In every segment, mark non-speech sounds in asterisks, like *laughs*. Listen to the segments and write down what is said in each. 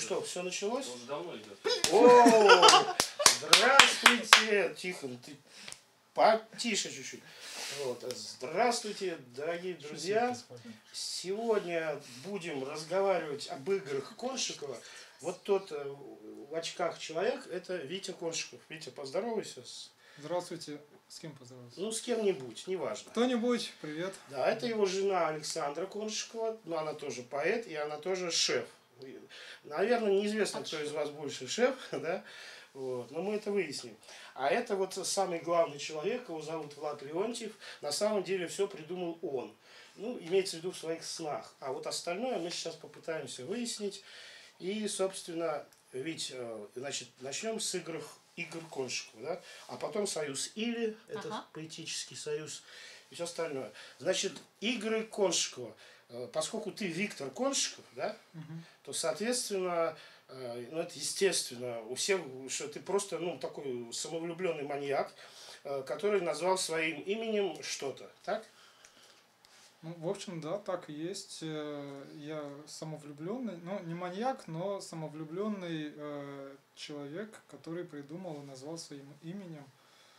что, все началось? уже давно идет. О, здравствуйте! Тихо, ну ты потише чуть-чуть. Вот. Здравствуйте, дорогие друзья. Сегодня будем разговаривать об играх Коншикова. Вот тот э, в очках человек, это Витя Коншиков. Витя, поздоровайся с... Здравствуйте. С кем поздороваться? Ну, с кем-нибудь, неважно. Кто-нибудь, привет. Да, это его жена Александра Коншикова, ну, она тоже поэт, и она тоже шеф. Наверное, неизвестно, кто из вас больше шеф, *laughs* да, вот, но мы это выясним. А это вот самый главный человек, его зовут Влад Леонтьев, на самом деле все придумал он. Ну, имеется в виду в своих снах. А вот остальное мы сейчас попытаемся выяснить. И, собственно, ведь, э, значит, начнем с игр, игр Коншикова, да? а потом союз Или, это Ага. поэтический союз, и все остальное. Значит, игры Коншикова. Э, Поскольку ты Виктор Коншиков, да, то, соответственно, э, ну, это естественно, у всех, что ты просто, ну, такой самовлюбленный маньяк, э, который назвал своим именем что-то, так? Ну, в общем, да, так и есть. Я самовлюбленный, ну, не маньяк, но самовлюбленный э, человек, который придумал и назвал своим именем.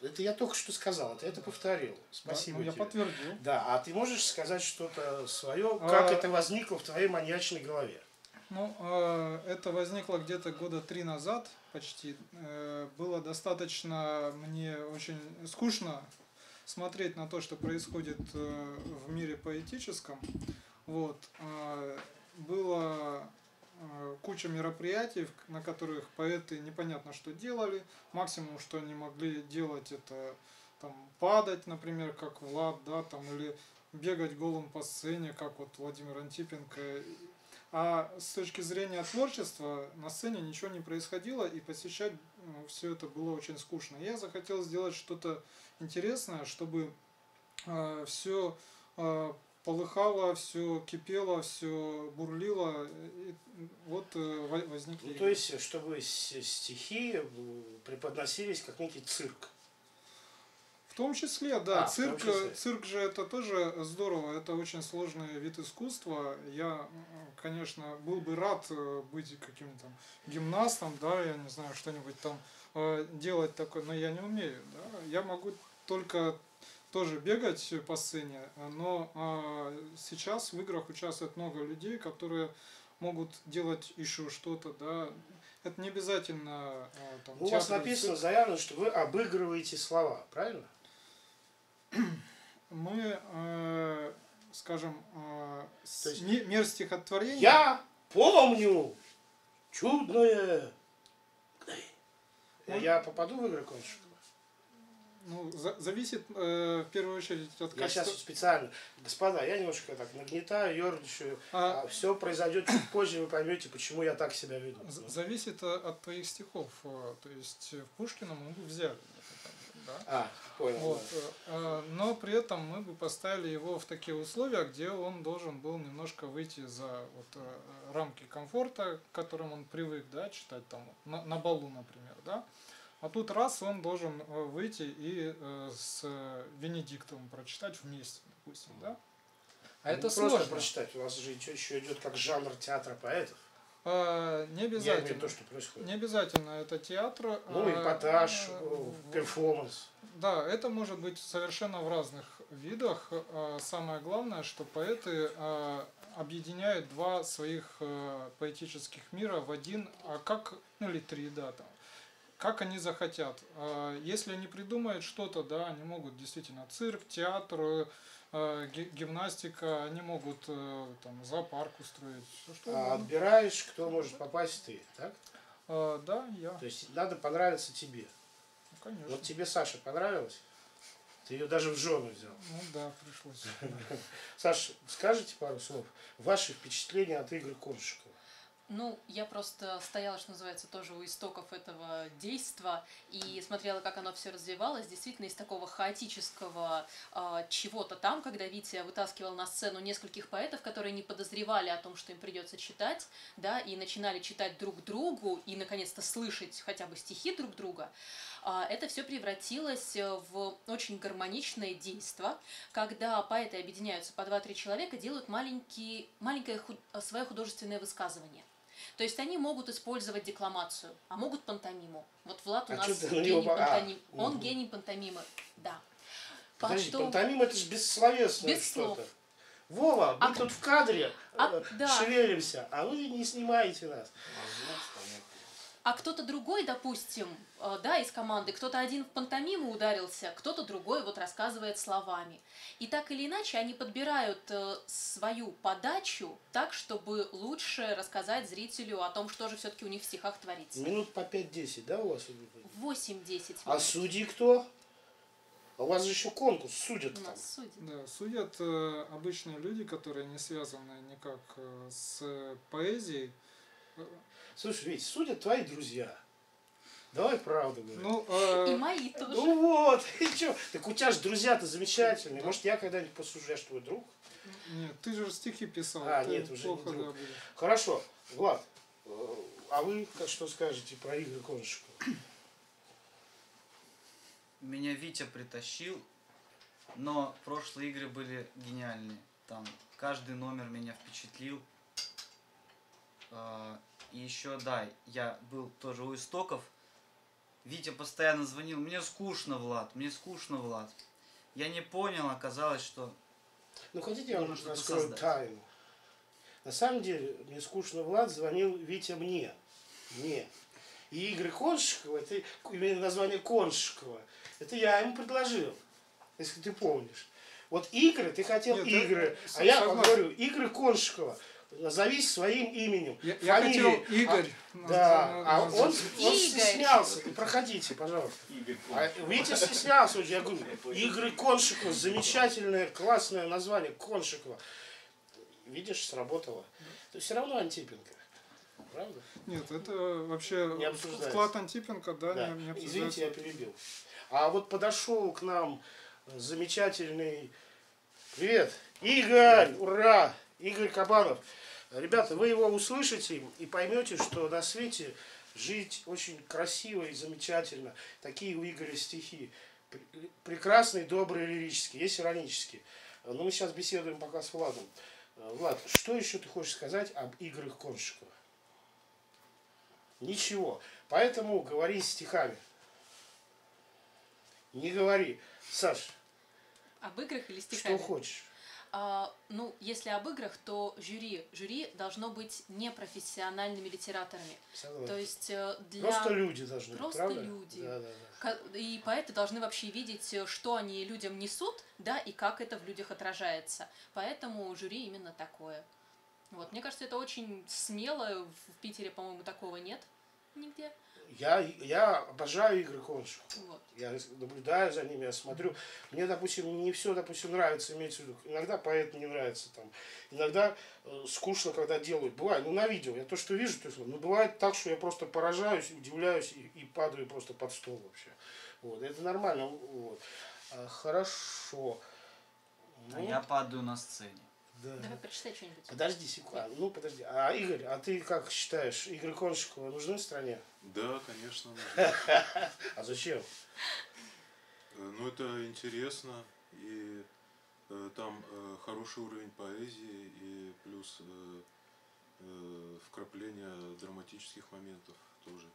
Это я только что сказал, ты это повторил. Спасибо Да, ну, я тебе. подтвердил. Да, а ты можешь сказать что-то свое, А- как это возникло в твоей маньячной голове? Ну, э, это возникло где-то года три назад почти. Э, Было достаточно мне очень скучно смотреть на то, что происходит э, в мире поэтическом. Вот. э, Было куча мероприятий, на которых поэты непонятно что делали. Максимум, что они могли делать, это там падать, например, как Влад, да, там, или бегать голым по сцене, как вот Владимир Антипенко. А с точки зрения творчества на сцене ничего не происходило, и посещать все это было очень скучно. Я захотел сделать что-то интересное, чтобы все полыхало, все кипело, все бурлило. И вот э, во- возникли... Ну, то есть, чтобы стихи э, преподносились как некий цирк. В том числе, да, А, цирк, том числе. цирк же это тоже здорово, это очень сложный вид искусства. Я, конечно, был бы рад э, быть каким-то гимнастом, да, я не знаю, что-нибудь там э, делать такое, но я не умею, да. Я могу только тоже бегать по сцене, но э, сейчас в играх участвует много людей, которые могут делать еще что-то, да. Это не обязательно э, там, У вас написано, цирк. заявлено, что вы обыгрываете слова, правильно? *clears throat* мы, э, скажем, э, есть- ми- мир стихотворения. Я помню чудное. Можно? Я попаду в игры Коншикова? Ну, за- зависит э, в первую очередь от Я сейчас качества. специально, господа, я немножко так нагнетаю, ерничаю. А, все произойдет чуть позже, вы поймете, почему я так себя веду. з- зависит э, от твоих стихов. э, То есть э, в Пушкина мы бы взяли. да? А, понял. Вот, да. но при этом мы бы поставили его в такие условия, где он должен был немножко выйти за вот, рамки комфорта, к которым он привык да, читать там, на, на балу, например. Да? А тут раз он должен э, выйти и э, с э, Венедиктовым прочитать вместе, допустим. Да? А Ну, это просто сложно. прочитать. У вас же еще идет как жанр театра поэтов. А, не Я имею обязательно. то, что происходит. Не обязательно это театр. Ну, а, эпатаж, в- перформанс. Да, это может быть совершенно в разных видах. А, Самое главное, что поэты а, объединяют два своих поэтических мира в один, а как, ну или три, да, там, как они захотят. А, Если они придумают что-то, да, они могут действительно цирк, театр, э, ги- гимнастика, они могут э, там зоопарк устроить, всё что А угодно. отбираешь, кто может попасть ты, так? А, Да, я, То есть надо понравиться тебе. ну, конечно. Вот тебе Саша понравилась? Ты ее даже в жену взял. Ну да, пришлось. *laughs* Саша, скажите пару слов. Ваши впечатления от игры Коншикова? Ну, я просто стояла, что называется, тоже у истоков этого действа и смотрела, как оно все развивалось. Действительно, из такого хаотического а, чего-то там, когда Витя вытаскивал на сцену нескольких поэтов, которые не подозревали о том, что им придется читать, да, и начинали читать друг другу и, наконец-то, слышать хотя бы стихи друг друга, а, это все превратилось э, в очень гармоничное действо, когда поэты объединяются по 2-3 человека, делают маленькие, маленькое ху- свое художественное высказывание. То есть они могут использовать декламацию, а могут пантомиму. Вот Влад у А нас гений него по- а, пантомим. Он гений пантомимы, да. Подожди, Потом- пантомима это же бессловесное Без что-то. слов. Вова, мы А- тут в кадре а, э, шевелимся, а вы не снимаете нас. А кто-то другой, допустим, э, да, из команды, кто-то один в пантомиму ударился, кто-то другой вот рассказывает словами. И так или иначе они подбирают э, свою подачу так, чтобы лучше рассказать зрителю о том, что же все-таки у них в стихах творится. Минут по 5-10, да, у вас? идут? 8-10 А судьи кто? А у вас же еще конкурс, судят там. судят. Да, судят э, обычные люди, которые не связаны никак э, с поэзией. Слушай, ведь судят твои друзья. Давай правду говорить. Ну, И э, мои тоже. Ну вот, *laughs* и чё? Так у тебя же друзья-то замечательные. Может, я когда-нибудь посужу, я ж твой друг? нет, ты же стихи писал. А, ты нет, уже не друг. да. Хорошо, Влад, э, а вы как что скажете про Игоря Конышева? Меня Витя притащил, но прошлые игры были гениальные. Там каждый номер меня впечатлил. И еще, да, я был тоже у истоков. Витя постоянно звонил, мне скучно, Влад, мне скучно, Влад. Я не понял, оказалось, что Ну, хотите, я вам раскрою создать. тайну? На самом деле, мне скучно, Влад звонил Витя мне. Мне. И Игорь Коншикова, это именно название Коншикова, это я ему предложил, если ты помнишь. Вот игры, ты хотел Нет, игры, с- а я вам говорю, игры Коншикова. Назовись своим именем. Я, я фамилией. хотел Игорь. А, да, наз- а он, он Игорь. стеснялся. Проходите, пожалуйста. Игорь А Витя стеснялся очень. Я говорю, Игорь Коншикова, замечательное, классное название, Коншикова. Видишь, сработало. То есть все равно Антипенко. Правда? Нет, это вообще Не вклад Антипенко, да, Да. не, не. Извините, я перебил. А вот подошел к нам замечательный... Привет! Игорь! Ура! Игорь Кабанов. Ребята, вы его услышите и поймете, что на свете жить очень красиво и замечательно. Такие у Игоря стихи. Пр- Прекрасные, добрые, лирические. Есть иронические. Но мы сейчас беседуем пока с Владом. Э, Влад, что еще ты хочешь сказать об играх Коншикова? Ничего. Поэтому говори стихами. Не говори. Саш, Об играх или что стихами? хочешь? А, ну, если об играх, то жюри. Жюри должно быть непрофессиональными литераторами. Согласен. То есть э, для... Просто люди должны Просто правда? люди. Да, да, да. И поэты должны вообще видеть, э, что они людям несут, да, и как это в людях отражается. Поэтому жюри именно такое. Вот, мне кажется, это очень смело. В Питере, по-моему, такого нет нигде. Я, я обожаю игры Конших. Вот. Я наблюдаю за ними, я смотрю. Мне, допустим, не все, допустим, нравится, имеется в виду. Иногда поэт не нравится там. Иногда э, скучно, когда делают. Бывает, ну на видео. Я то, что вижу, то есть, ну бывает так, что я просто поражаюсь, удивляюсь и, и падаю просто под стол вообще. Вот. Это нормально. Вот. А, хорошо. а Ну, я падаю на сцене. Да. Давай прочитай что-нибудь. Подожди секунду. Ну, подожди. А, Игорь, а ты как считаешь, игры Коншикова нужны в стране? Да, конечно. *laughs* А зачем? Э, Ну, это интересно, и э, там э, хороший уровень поэзии, и плюс вкрапление драматических моментов тоже.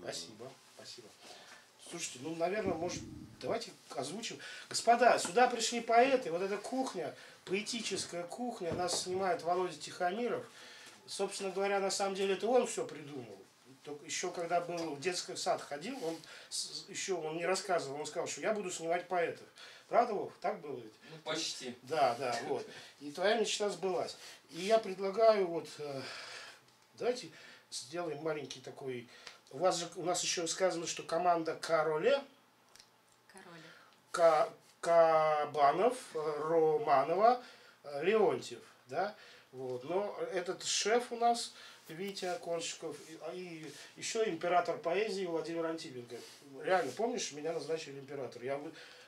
Спасибо, спасибо. Слушайте, ну, наверное, может, давайте озвучим. Господа, сюда пришли поэты, вот эта кухня, поэтическая кухня, нас снимает Володя Тихомиров. Собственно говоря, на самом деле это он все придумал. Только еще когда был в детский сад ходил, он еще он не рассказывал, он сказал, что я буду снимать поэтов. Правда, Вов? Так было ведь? Ну, почти. Да, да, вот. И твоя мечта сбылась. И я предлагаю вот, э, давайте сделаем маленький такой. У вас же, у нас еще сказано, что команда Короле, Король. Ка- Кабанов, э, Романова, э, Леонтьев, да? Вот. Но этот шеф у нас Витя Кончиков и, а, еще император поэзии Владимир Антипенко. Реально, помнишь, меня назначили император. Я,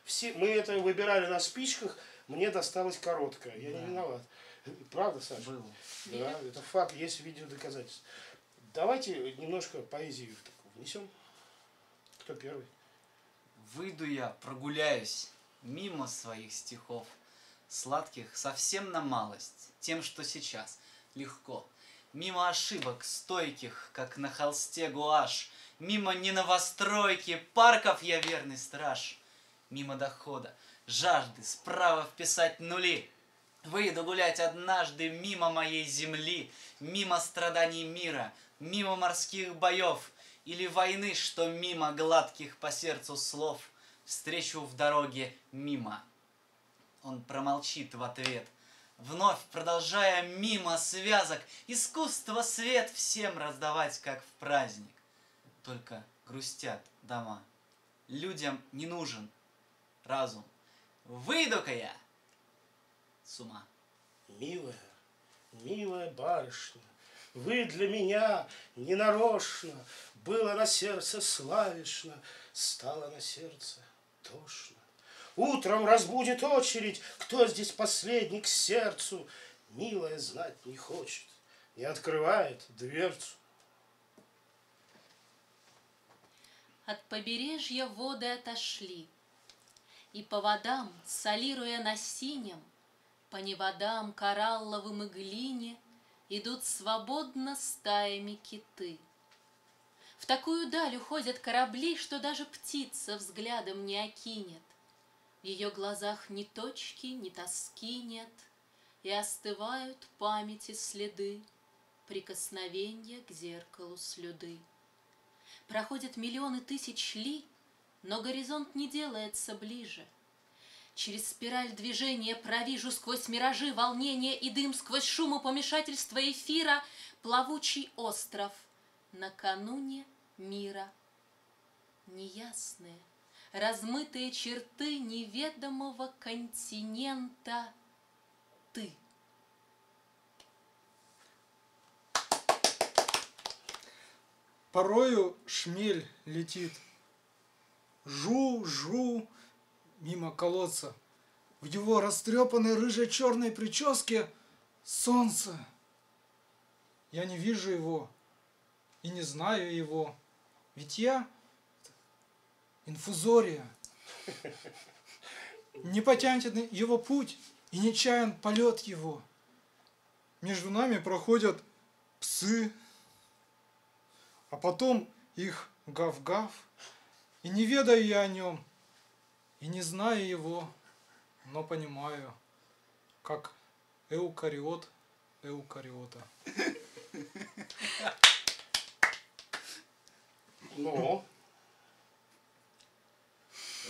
все, мы это выбирали на спичках, мне досталось короткое. Я не Да. виноват. Правда, Саша? Был. Да, это факт, есть видео доказательств. Давайте немножко поэзию внесем. Кто первый? Выйду я, прогуляюсь мимо своих стихов, сладких совсем на малость, тем, что сейчас легко. Мимо ошибок стойких, как на холсте гуашь, Мимо неновостройки, парков я верный страж. Мимо дохода, жажды, справа вписать нули. Выйду гулять однажды мимо моей земли, Мимо страданий мира, мимо морских боев Или войны, что мимо гладких по сердцу слов Встречу в дороге мимо. Он промолчит в ответ, Вновь продолжая мимо связок Искусство свет всем раздавать, как в праздник. Только грустят дома. Людям не нужен разум. Выйду-ка я с ума. Милая, милая барышня, вы для меня ненарочно, было на сердце славишно, стало на сердце тошно. Утром разбудит очередь, кто здесь последний к сердцу, милая знать не хочет, не открывает дверцу. От побережья воды отошли, И по водам, солируя на синем, По неводам коралловым и глине Идут свободно стаями киты. В такую даль уходят корабли, Что даже птица взглядом не окинет. В ее глазах ни точки, ни тоски нет, И остывают памяти следы Прикосновенья к зеркалу слюды. Проходят миллионы тысяч ли, но горизонт не делается ближе. Через спираль движения провижу сквозь миражи волнения и дым, сквозь шуму помешательства эфира плавучий остров накануне мира. Неясные, размытые черты неведомого континента ты. Порою шмель летит. Жу-жу мимо колодца. В его растрепанной рыжей черной прическе солнце. Я не вижу его и не знаю его. Ведь я инфузория. Не потянет его путь и не чаян полет его. Между нами проходят псы, а потом их гав-гав, и не ведаю я о нем, и не знаю его, но понимаю, как эукариот эукариота. Ну,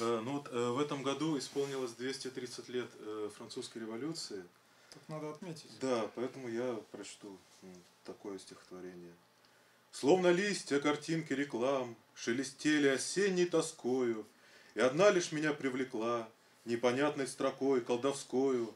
Э, Ну вот э, в этом году исполнилось 230 лет э, французской революции. Тут надо отметить. Да, поэтому я прочту такое стихотворение. Словно листья картинки реклам Шелестели осенней тоскою, И одна лишь меня привлекла Непонятной строкой колдовскою.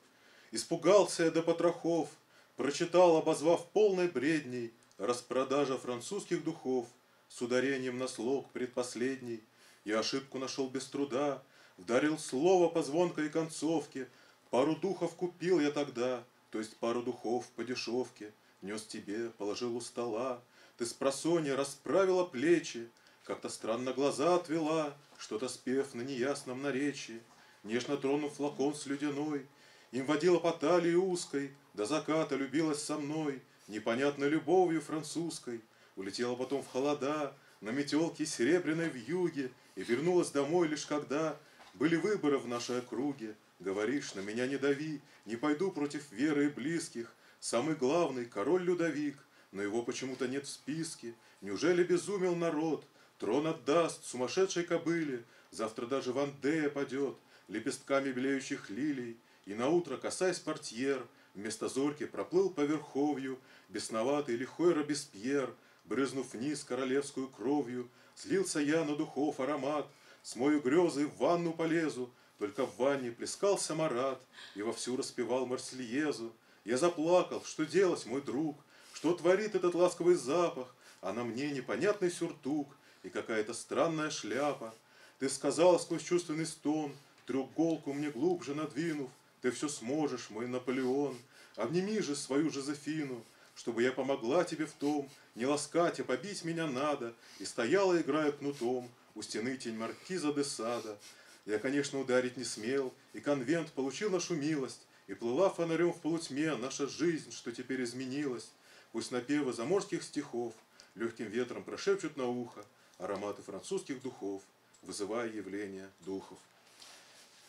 Испугался я до потрохов, Прочитал, обозвав полной бредней, Распродажа французских духов С ударением на слог предпоследний. Я ошибку нашел без труда, Вдарил слово по звонкой концовке, Пару духов купил я тогда, То есть пару духов по дешевке, Нес тебе, положил у стола, Ты с просонья расправила плечи, Как-то странно глаза отвела, Что-то спев на неясном наречии, Нежно тронув флакон с ледяной, Им водила по талии узкой, До заката любилась со мной, Непонятной любовью французской, Улетела потом в холода, На метелке серебряной в юге, И вернулась домой лишь когда Были выборы в нашей округе. Говоришь, на меня не дави, Не пойду против веры и близких, Самый главный король Людовик, Но его почему-то нет в списке. Неужели безумел народ? Трон отдаст сумасшедшей кобыле, Завтра даже Вандея падет, Лепестками белеющих лилий, И наутро, касаясь портьер, Вместо зорьки проплыл по верховью Бесноватый лихой Робеспьер, Брызнув вниз королевскую кровью, Слился я на духов аромат, Смою грезы, в ванну полезу, Только в ванне плескался Марат И вовсю распевал Марсельезу. Я заплакал, что делать, мой друг, Что творит этот ласковый запах, А на мне непонятный сюртук И какая-то странная шляпа. Ты сказала сквозь чувственный стон, Треуголку мне глубже надвинув, Ты все сможешь, мой Наполеон. Обними же свою Жозефину, Чтобы я помогла тебе в том, Не ласкать, а побить меня надо, И стояла, играя кнутом, У стены тень маркиза де Сада. Я, конечно, ударить не смел, И конвент получил нашу милость, И плыла фонарем в полутьме Наша жизнь, что теперь изменилась. Пусть напевы заморских стихов Легким ветром прошепчут на ухо Ароматы французских духов, Вызывая явление духов.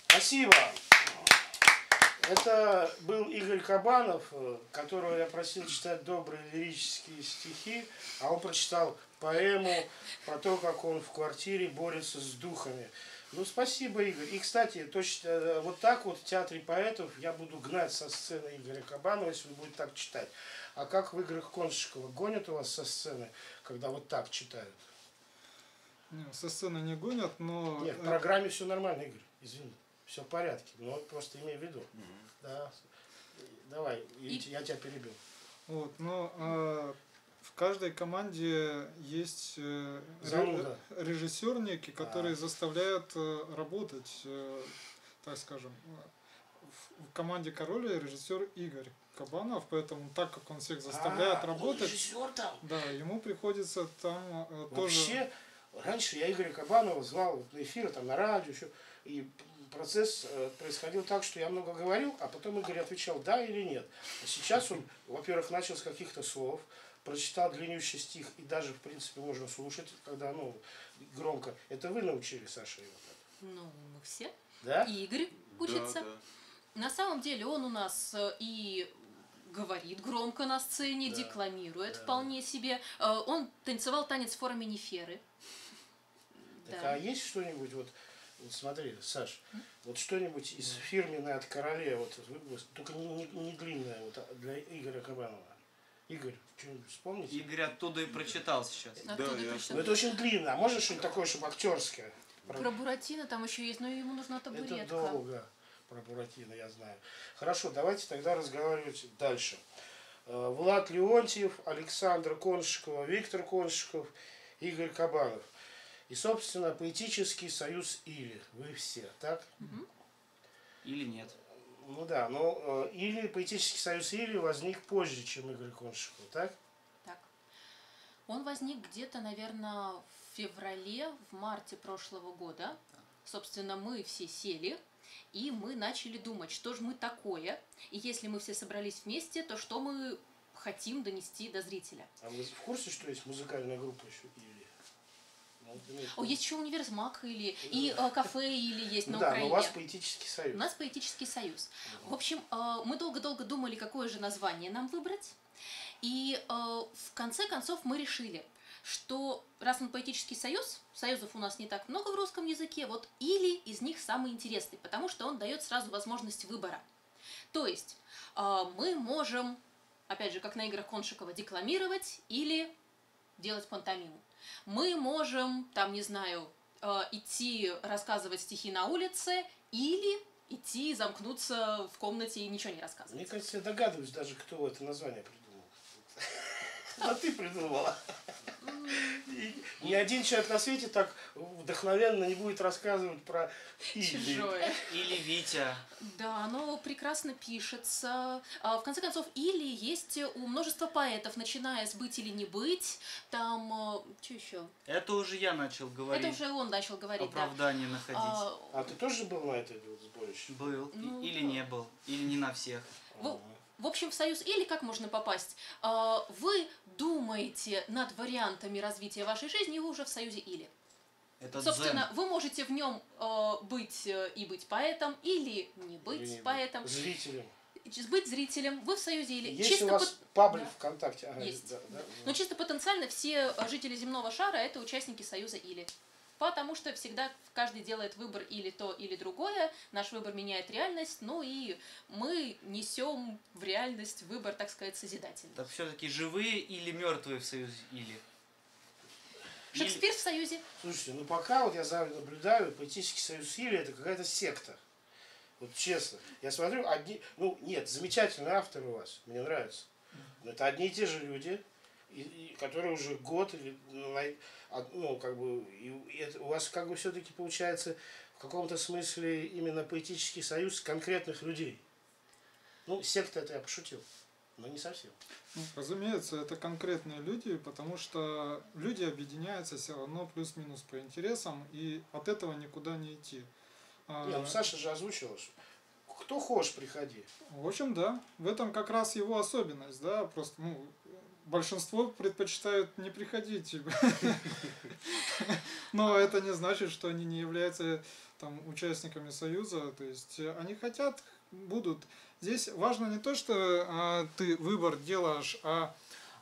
Спасибо. Это был Игорь Кабанов, э, которого я просил читать добрые лирические стихи, а он прочитал поэму про то, как он в квартире борется с духами. Ну, спасибо, Игорь. И, кстати, точно э, вот так вот в Театре поэтов я буду гнать со сцены Игоря Кабанова, если он будет так читать. А как в играх Коншикова гонят у вас со сцены, когда вот так читают? Не, Со сцены не гонят, но... Нет, в э, программе все нормально, Игорь. Извини. Все в порядке. Но вот просто имей в виду. Да. Давай, И- я тебя перебил. Вот, но э, в каждой команде есть э, режиссер некий, который А. заставляет э, работать, э, так скажем. В, в команде Короля режиссер Игорь Кабанов, поэтому так как он всех заставляет А, работать, режиссер там. да, ему приходится там э, тоже... Вообще, раньше я Игоря Кабанова звал на эфиры, там, на радио, еще, и процесс э, происходил так, что я много говорил, а потом Игорь отвечал да или нет. А сейчас он, во-первых, начал с каких-то слов, прочитал длиннющий стих, и даже, в принципе, можно слушать, когда, ну, громко. Это вы научили, Саша, его так? Ну, мы все. Да? И Игорь учится. Да, да. На самом деле он у нас э, и говорит громко на сцене, Да, декламирует да. вполне себе. Э, Он танцевал танец фораминиферы. Так, Да. а есть что-нибудь, вот, вот смотри, Саш, вот что-нибудь из фирменной от короле, вот, только не, не- не длинное, вот, а для Игоря Кабанова. Игорь, что-нибудь вспомните? Игорь оттуда и прочитал сейчас. Оттуда я- прочитал. Ну это очень длинно, а можешь что-нибудь такое, чтобы актерское? Про- Про Буратино там еще есть, но ему нужна Это табуретка. долго. Про Буратино я знаю. Хорошо, давайте тогда разговаривать дальше. Э, Влад Леонтьев, Александр Коншикова, Виктор Коншиков, Игорь Кабанов. И, собственно, поэтический союз Или. Вы все, так? Или нет. Ну да, но э, Или, поэтический союз Или возник позже, чем Игорь Коншиков, так? Так. Он возник где-то, наверное, в феврале, в марте прошлого года. Собственно, мы все сели, и мы начали думать, что же мы такое, и если мы все собрались вместе, то что мы хотим донести до зрителя. А вы в курсе, что есть музыкальная группа еще Или? О, есть еще универсмаг или и э, кафе или есть на да, Украине. у вас поэтический союз. У нас поэтический союз. В общем, э, мы долго-долго думали, какое же название нам выбрать. И э, в конце концов мы решили, что раз он поэтический союз, союзов у нас не так много в русском языке, вот или из них самый интересный, потому что он дает сразу возможность выбора. То есть э, мы можем, опять же, как на играх Коншикова, декламировать или делать пантомиму. Мы можем, там, не знаю, э, идти рассказывать стихи на улице или идти замкнуться в комнате и ничего не рассказывать. Мне кажется, я догадываюсь даже, кто это название придумал. А ты придумала. И Ни один человек на свете так вдохновенно не будет рассказывать про Или. Чужое. Или Витя. Да, оно прекрасно пишется. А, В конце концов, или есть у множества поэтов, начиная с «Быть или не быть», там, что еще? Это уже я начал говорить. Это уже он начал говорить, да. Оправдание находить. А, А ты тоже был на этой вот сборище? Был. Ну, или да. не был. Или не на всех. В, в общем, в союз или как можно попасть? А, Вы думаете над вариантами развития вашей жизни, и вы уже в союзе или. Это Собственно, вы можете в нем э, быть э, и быть поэтом, или не быть Или не быть. поэтом, Зрителем. быть зрителем. Вы в союзе или Есть чисто у вас пот- паблик да. ВКонтакте? Ага, Есть. да, да, Но чисто потенциально все э, жители земного шара это участники союза или. Потому что всегда каждый делает выбор или то, или другое. Наш выбор меняет реальность, ну и мы несем в реальность выбор, так сказать, созидательный. Так все-таки живые или мертвые в союзе или? Или- Шекспир в союзе. Слушайте, ну пока вот я за наблюдаю, поэтический союз Или это какая-то секта. Вот честно. Я смотрю, одни, ну нет, замечательные авторы у вас, мне нравится. Но это одни и те же люди, и, и которые уже год или ну, ну как бы и, и это у вас как бы все-таки получается в каком-то смысле именно поэтический союз конкретных людей. Ну, секта это я пошутил, но не совсем. Ну, разумеется, это конкретные люди, потому что люди объединяются все равно плюс-минус по интересам, и от этого никуда не идти. А, Не, ну Саша же озвучила, что кто хочешь, приходи. В общем, да, в этом как раз его особенность, да, просто, ну, большинство предпочитают не приходить. *laughs* Но это не значит, что они не являются там, участниками союза. То есть они хотят, будут. Здесь важно не то, что а, ты выбор делаешь, а,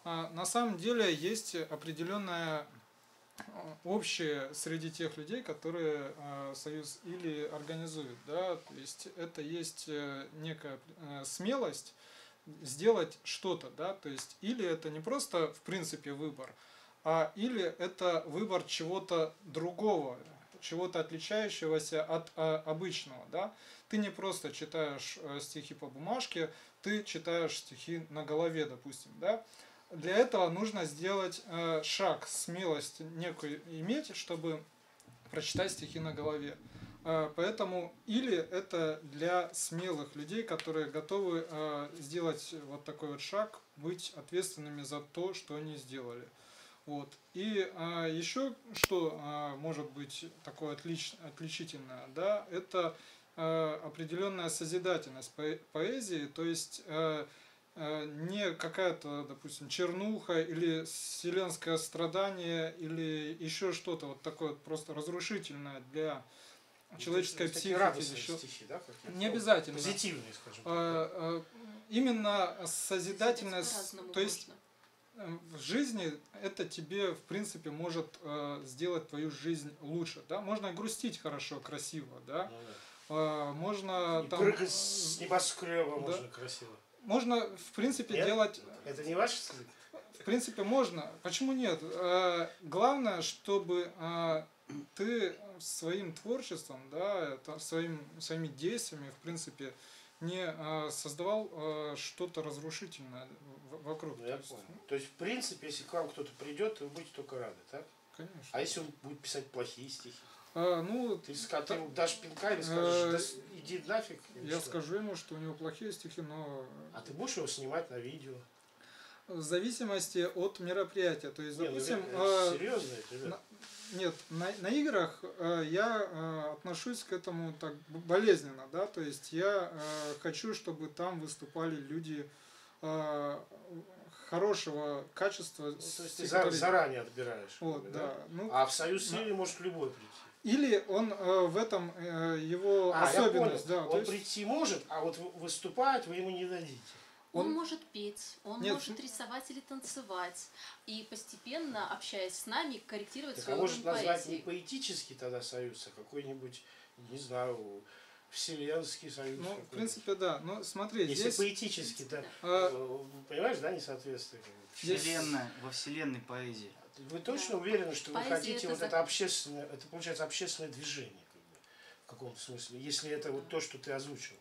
а на самом деле есть определенная общее среди тех людей, которые а, союз или организуют, да, то есть это есть э, некая э, смелость сделать что-то, да, то есть или это не просто в принципе выбор, а или это выбор чего-то другого, чего-то отличающегося от а, обычного, да. Ты не просто читаешь э, стихи по бумажке, ты читаешь стихи на голове, допустим, да. Для этого нужно сделать э, шаг, смелость некую иметь, чтобы прочитать стихи на голове. Э, поэтому или это для смелых людей, которые готовы э, сделать вот такой вот шаг, быть ответственными за то, что они сделали. Вот. И а, еще что а, может быть такое отлич, отличительное, да, это определенная созидательность по поэзии, то есть а, а, не какая-то, допустим, чернуха или вселенское страдание или еще что-то вот такое вот просто разрушительное для человеческой Ну, Такие психики. радостные еще. стихи, да? Не обязательно. Позитивные, скажем так. А, именно созидательность, По-разному то есть можно. э, в жизни это тебе, в принципе, может э, сделать твою жизнь лучше. Да? Можно грустить хорошо, красиво, да? Ну да. А, можно И там... прыгать с небоскреба да. можно красиво. Можно, в принципе, Нет? делать... Это не ваш стиль? В принципе, можно. Почему нет? Э, Главное, чтобы э, ты своим творчеством, да, своим, своими действиями, в принципе, не создавал что-то разрушительное вокруг. Ну, я То есть, понял. То есть, в принципе, если к вам кто-то придет, вы будете только рады, так? Конечно. А если он будет писать плохие стихи? А, ну, Ты, ска- ты ему дашь пинка или скажешь, да с- иди нафиг? или я что? скажу ему, что у него плохие стихи, но А ты будешь его снимать на видео? в зависимости от мероприятия. То есть, Не, ну, допустим, это э, серьезно, это, ребят. Нет, на, на играх э, я э, отношусь к этому так болезненно, да, то есть я э, хочу, чтобы там выступали люди э, хорошего качества. Ну, то есть ты заранее отбираешь. Вот, бы, да. Ну, А в Союз Да. Сирии может любой прийти. Или он э, в этом э, его А, я особенность, понял. да. то Он есть прийти может, а вот выступать вы ему не дадите. Он, Он- может петь, он Нет, может рисовать или танцевать. И постепенно, общаясь с нами, корректировать Так, а свой может уровень назвать не поэтический тогда союз, а какой-нибудь, не знаю, вселенский союз. ну, в принципе, да. Но смотри, Если здесь поэтический, то, Да. э, понимаешь, да, несоответствие. бы. Здесь- Вселенная, во вселенной поэзии. Вы точно Да. уверены, что вы хотите это вот за- это общественное, это получается общественное движение, как бы, в каком-то смысле, если это вот то, что ты озвучил.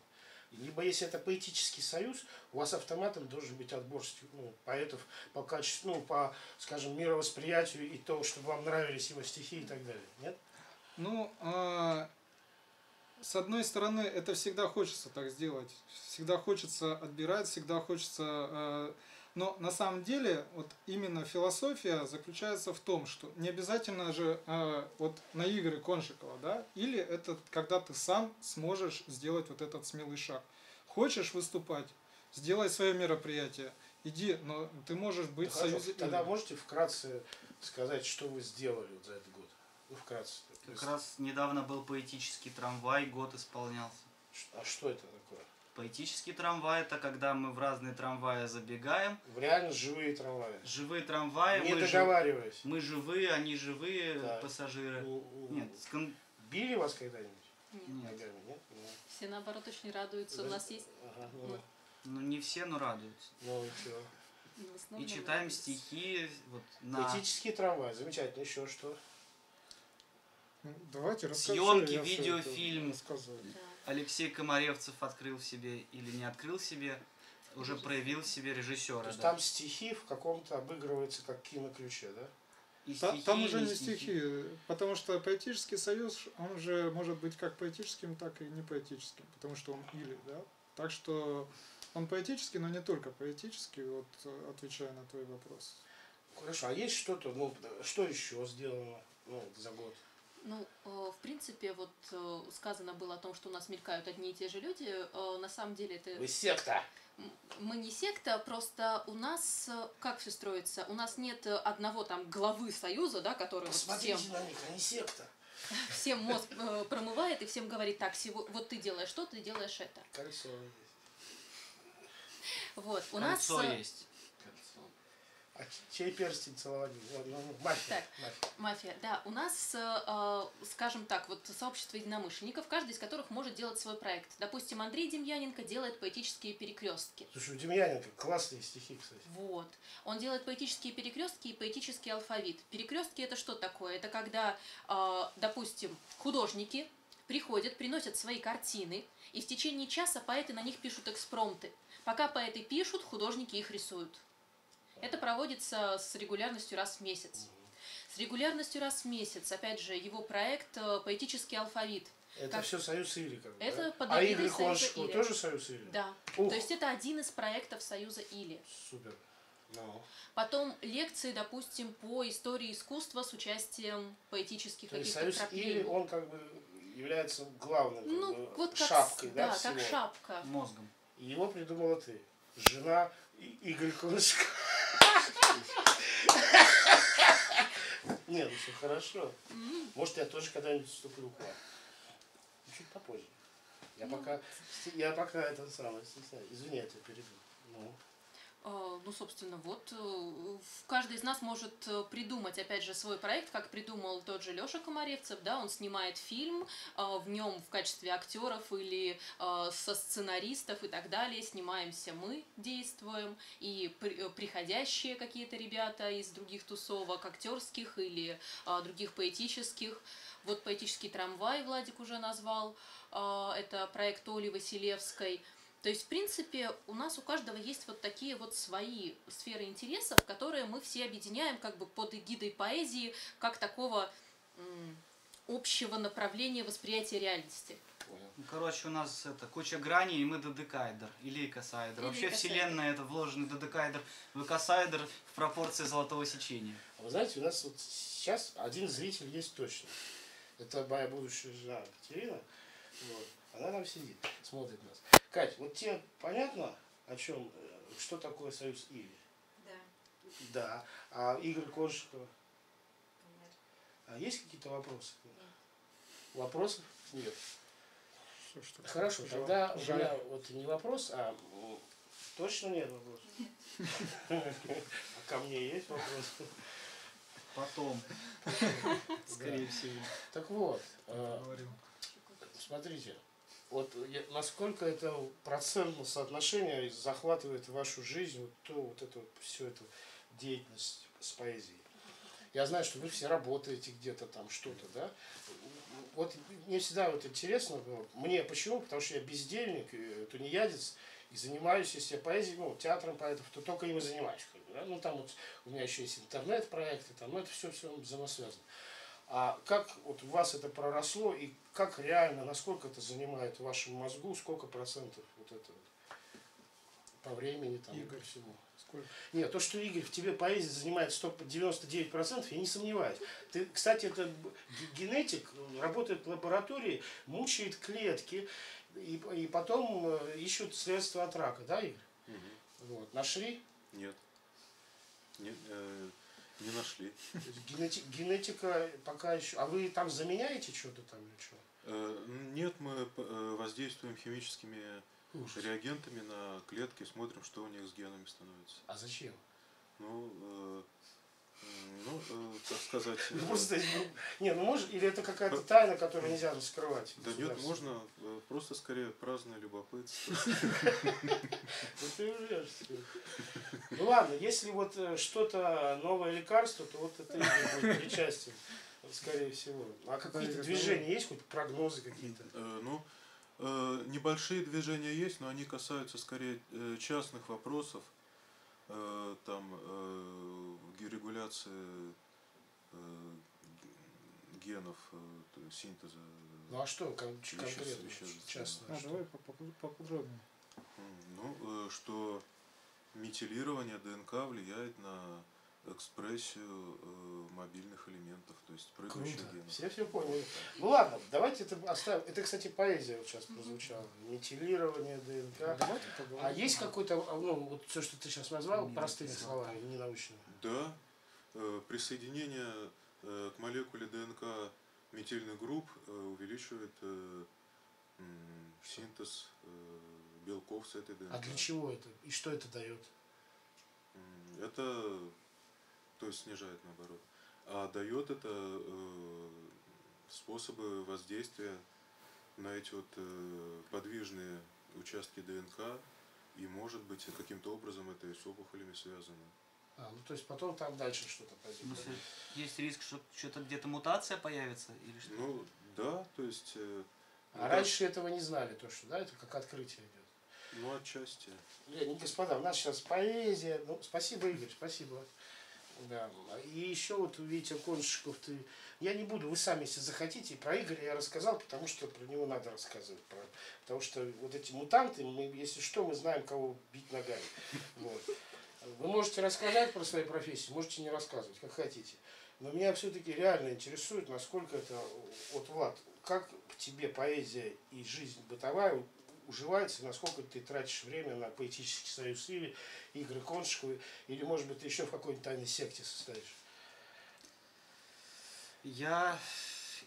Либо если это поэтический союз, у вас автоматом должен быть отбор ну, поэтов по качеству, ну, по, скажем, мировосприятию и то, чтобы вам нравились его стихи и так далее. Нет? Ну, а, с одной стороны, это всегда хочется так сделать. Всегда хочется отбирать, всегда хочется... а, но на самом деле, вот именно философия заключается в том, что не обязательно же а, вот на игры Коншикова, да, или это когда ты сам сможешь сделать вот этот смелый шаг. Хочешь выступать, сделай свое мероприятие, иди, но ты можешь быть хорошо, союзе. Тогда игр. можете вкратце сказать, что вы сделали вот за этот год? Ну, вкратце. Как есть, раз недавно был поэтический трамвай, год исполнялся. А что это такое? Поэтический трамвай это когда мы в разные трамваи забегаем. В Реально живые трамваи. Живые трамваи, Не мы, жив- договариваясь. мы живые, они живые Так. пассажиры. Ну, Нет, скон- Били вас когда-нибудь Нет. нет. ногами, нет? Все наоборот очень радуются. У нас есть Ага, ну, Ну не все, но радуются. ну, и чё? в основном И читаем радуются. стихи вот на Поэтический трамвай, замечательно. Еще что? Давайте Съемки, видеофильм. Да. Алексей Комаревцев открыл в себе или не открыл в себе, уже проявил в себе режиссера. То есть да. там стихи в каком-то обыгрываются как киноключе, да? И Та- стихи, Там уже и не стихи, потому что поэтический союз, он же может быть как поэтическим, так и не поэтическим, потому что он или, да. Так что он поэтический, но не только поэтический, вот отвечая на твой вопрос. Хорошо, а есть что-то, ну, что еще сделано ну, за год? Ну, э, в принципе, вот э, сказано было о том, что у нас мелькают одни и те же люди. Э, На самом деле это Вы секта! Мы не секта, просто у нас как все строится? У нас нет одного там главы союза, да, который вот всем, Посмотрите на них, они секта. всем мозг промывает и всем говорит, так, вот ты делаешь то, ты делаешь это. Кольцо есть. Вот, у нас... Кольцо есть. А чей перстень целовали? Вот, ну, мафия. Так. мафия. Мафия, да. У нас, э, э, скажем так, вот сообщество единомышленников, каждый из которых может делать свой проект. Допустим, Андрей Демьяненко делает поэтические перекрестки. Слушай, у Демьяненко классные стихи, кстати. Вот. Он делает поэтические перекрестки и поэтический алфавит. Перекрестки это что такое? Это когда, э, допустим, художники приходят, приносят свои картины, и в течение часа поэты на них пишут экспромты. Пока поэты пишут, художники их рисуют. Это проводится с регулярностью раз в месяц. С регулярностью раз в месяц, опять же, его проект э, «Поэтический алфавит». Это Как- все союз Или как бы, Это да? под А Игорь Или. тоже союз Или? Да. Ух. То есть это один из проектов Союза Или. Супер. Ну. Потом лекции, допустим, по истории искусства с участием поэтических То есть каких-то союз. Или, он как бы является главным как Ну, бы, вот как, шапкой, с- да, да, всего. как шапка. Мозгом. Его придумала ты. Жена Игорь Коншиков. Не, ну все хорошо. Может, я тоже когда-нибудь вступлю к вам. Чуть попозже. Я Ну, пока, я пока это самое. Извини, я тебя перебил. Ну. Э, Ну, собственно, вот э, каждый из нас может э, придумать, опять же, свой проект, как придумал тот же Леша Комаревцев, да, он снимает фильм, э, в нем в качестве актеров или э, со сценаристов и так далее снимаемся мы, действуем, и э, приходящие какие-то ребята из других тусовок, актерских или других поэтических. Вот поэтический трамвай Владик уже назвал, это проект Оли Василевской. То есть, в принципе, у нас у каждого есть вот такие вот свои сферы интересов, которые мы все объединяем как бы под эгидой поэзии, как такого м, общего направления восприятия реальности. Ну, короче, у нас это куча граней, и мы додекайдер. Или икосайдер. Или Вообще икосайдер. вселенная это вложенный додекайдер в икосайдер в пропорции золотого сечения. А вы знаете, у нас вот сейчас один зритель есть точно. Это моя будущая жена Катерина. Вот. Она там сидит, смотрит нас. Кать, вот тебе понятно, о чем, э, что такое союз Или? Да, Да. А Игорь Коншикова? понятно. А есть какие-то вопросы? Вопросов нет. Что такое? Хорошо, Жаль- тогда у меня вот не вопрос, а точно нет вопросов? *laughs* А ко мне есть вопрос? Потом. *laughs* Скорее всего. Так вот, э. Смотрите, вот насколько это процентное соотношение захватывает вашу жизнь, вот то, вот эту, всю эту деятельность с поэзией. Я знаю, что вы все работаете где-то там, что-то, да? Вот мне всегда вот интересно было, мне почему? Потому что я бездельник, э, тунеядец, и занимаюсь, если я поэзией, ну, театром поэтов, то только им и занимаюсь. Как бы, да? Ну, там вот у меня еще есть интернет-проекты, там, ну, это все, все взаимосвязано. А как вот у вас это проросло и как реально, насколько это занимает в вашем мозгу, сколько процентов вот это вот по времени там и Игорь. по всему? Сколько? Нет, то, что Игорь в тебе поэзия занимает 100, 99%, я не сомневаюсь. Ты, кстати, это генетик, работает в лаборатории, мучает клетки, и, и потом э, ищут средства от рака, да, Игорь? Мгм. Вот. Нашли? Нет. Не, э, нашли. То есть генети- генетика пока еще... А вы там заменяете что-то там или что? Э, Нет, мы э, воздействуем химическими Ужас. реагентами на клетки, смотрим, что у них с генами становится. А зачем? Ну, э, ну, э, так сказать. Ну, э, Просто, ну, не, ну может, или это какая-то тайна, которую нельзя раскрывать? Да нет, можно э, просто скорее праздное любопытство. *laughs* Ну ты врешь. Ну ладно, если вот что-то новое лекарство, то вот это будет причастен, скорее всего. А какие-то движения есть, хоть прогнозы какие-то? Ну, небольшие движения есть, но они касаются скорее частных вопросов, там, регуляции э, генов, э, синтеза. Ну а что кон- конкретно, еще частно? А, что? давай попо- поподробнее. Ну, э, что метилирование ДНК влияет на экспрессию э, мобильных элементов, то есть прыгающих Круто. генов. Все все поняли. Ну ладно, давайте это оставим. Это, кстати, поэзия вот сейчас прозвучала. Метилирование ДНК. Давайте поговорим. А есть какой-то, а, ну, вот все, что ты сейчас назвал, Не простыми написал. словами, не научными. Да, э, присоединение э, к молекуле ДНК метильных групп э, увеличивает синтез белков с этой ДНК. А для чего это? И что это дает? Это, то есть снижает наоборот. А дает это способы воздействия на эти вот подвижные участки ДНК, и может быть каким-то образом это и с опухолями связано. А, ну то есть потом там дальше что-то пойдет. смысле, есть риск, что что-то где-то мутация появится или что? Ну, да, то есть... э, А ну, раньше этого не знали, то что, да, это как открытие идет. Ну, отчасти. Леонид, господа, у нас сейчас поэзия. Ну, спасибо, Игорь, спасибо. Да. И еще вот Витя Коншиков, ты... Я не буду, вы сами, если захотите, про Игоря я рассказал, потому что про него надо рассказывать. Про... Потому что вот эти мутанты, мы, если что, мы знаем, кого бить ногами. Вот. Вы можете рассказать про свои профессии, можете не рассказывать, как хотите. Но меня все-таки реально интересует, насколько это... Вот, Влад, как тебе поэзия и жизнь бытовая уживается, насколько ты тратишь время на поэтический союз или игры Коншикова, или, может быть, ты еще в какой-нибудь тайной секте состоишь? Я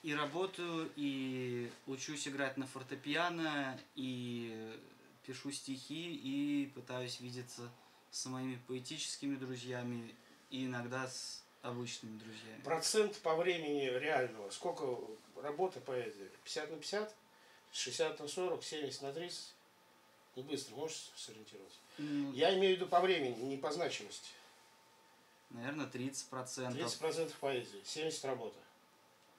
и работаю, и учусь играть на фортепиано, и пишу стихи, и пытаюсь видеться с моими поэтическими друзьями, и иногда с обычными друзьями. Процент по времени реального, сколько работы поэзии? 50 на 50? 60 на 40, 70 на 30? Не быстро, можешь сориентироваться? Ну, Я имею в виду по времени, не по значимости. Наверное, 30%. 30% поэзии, 70 работа.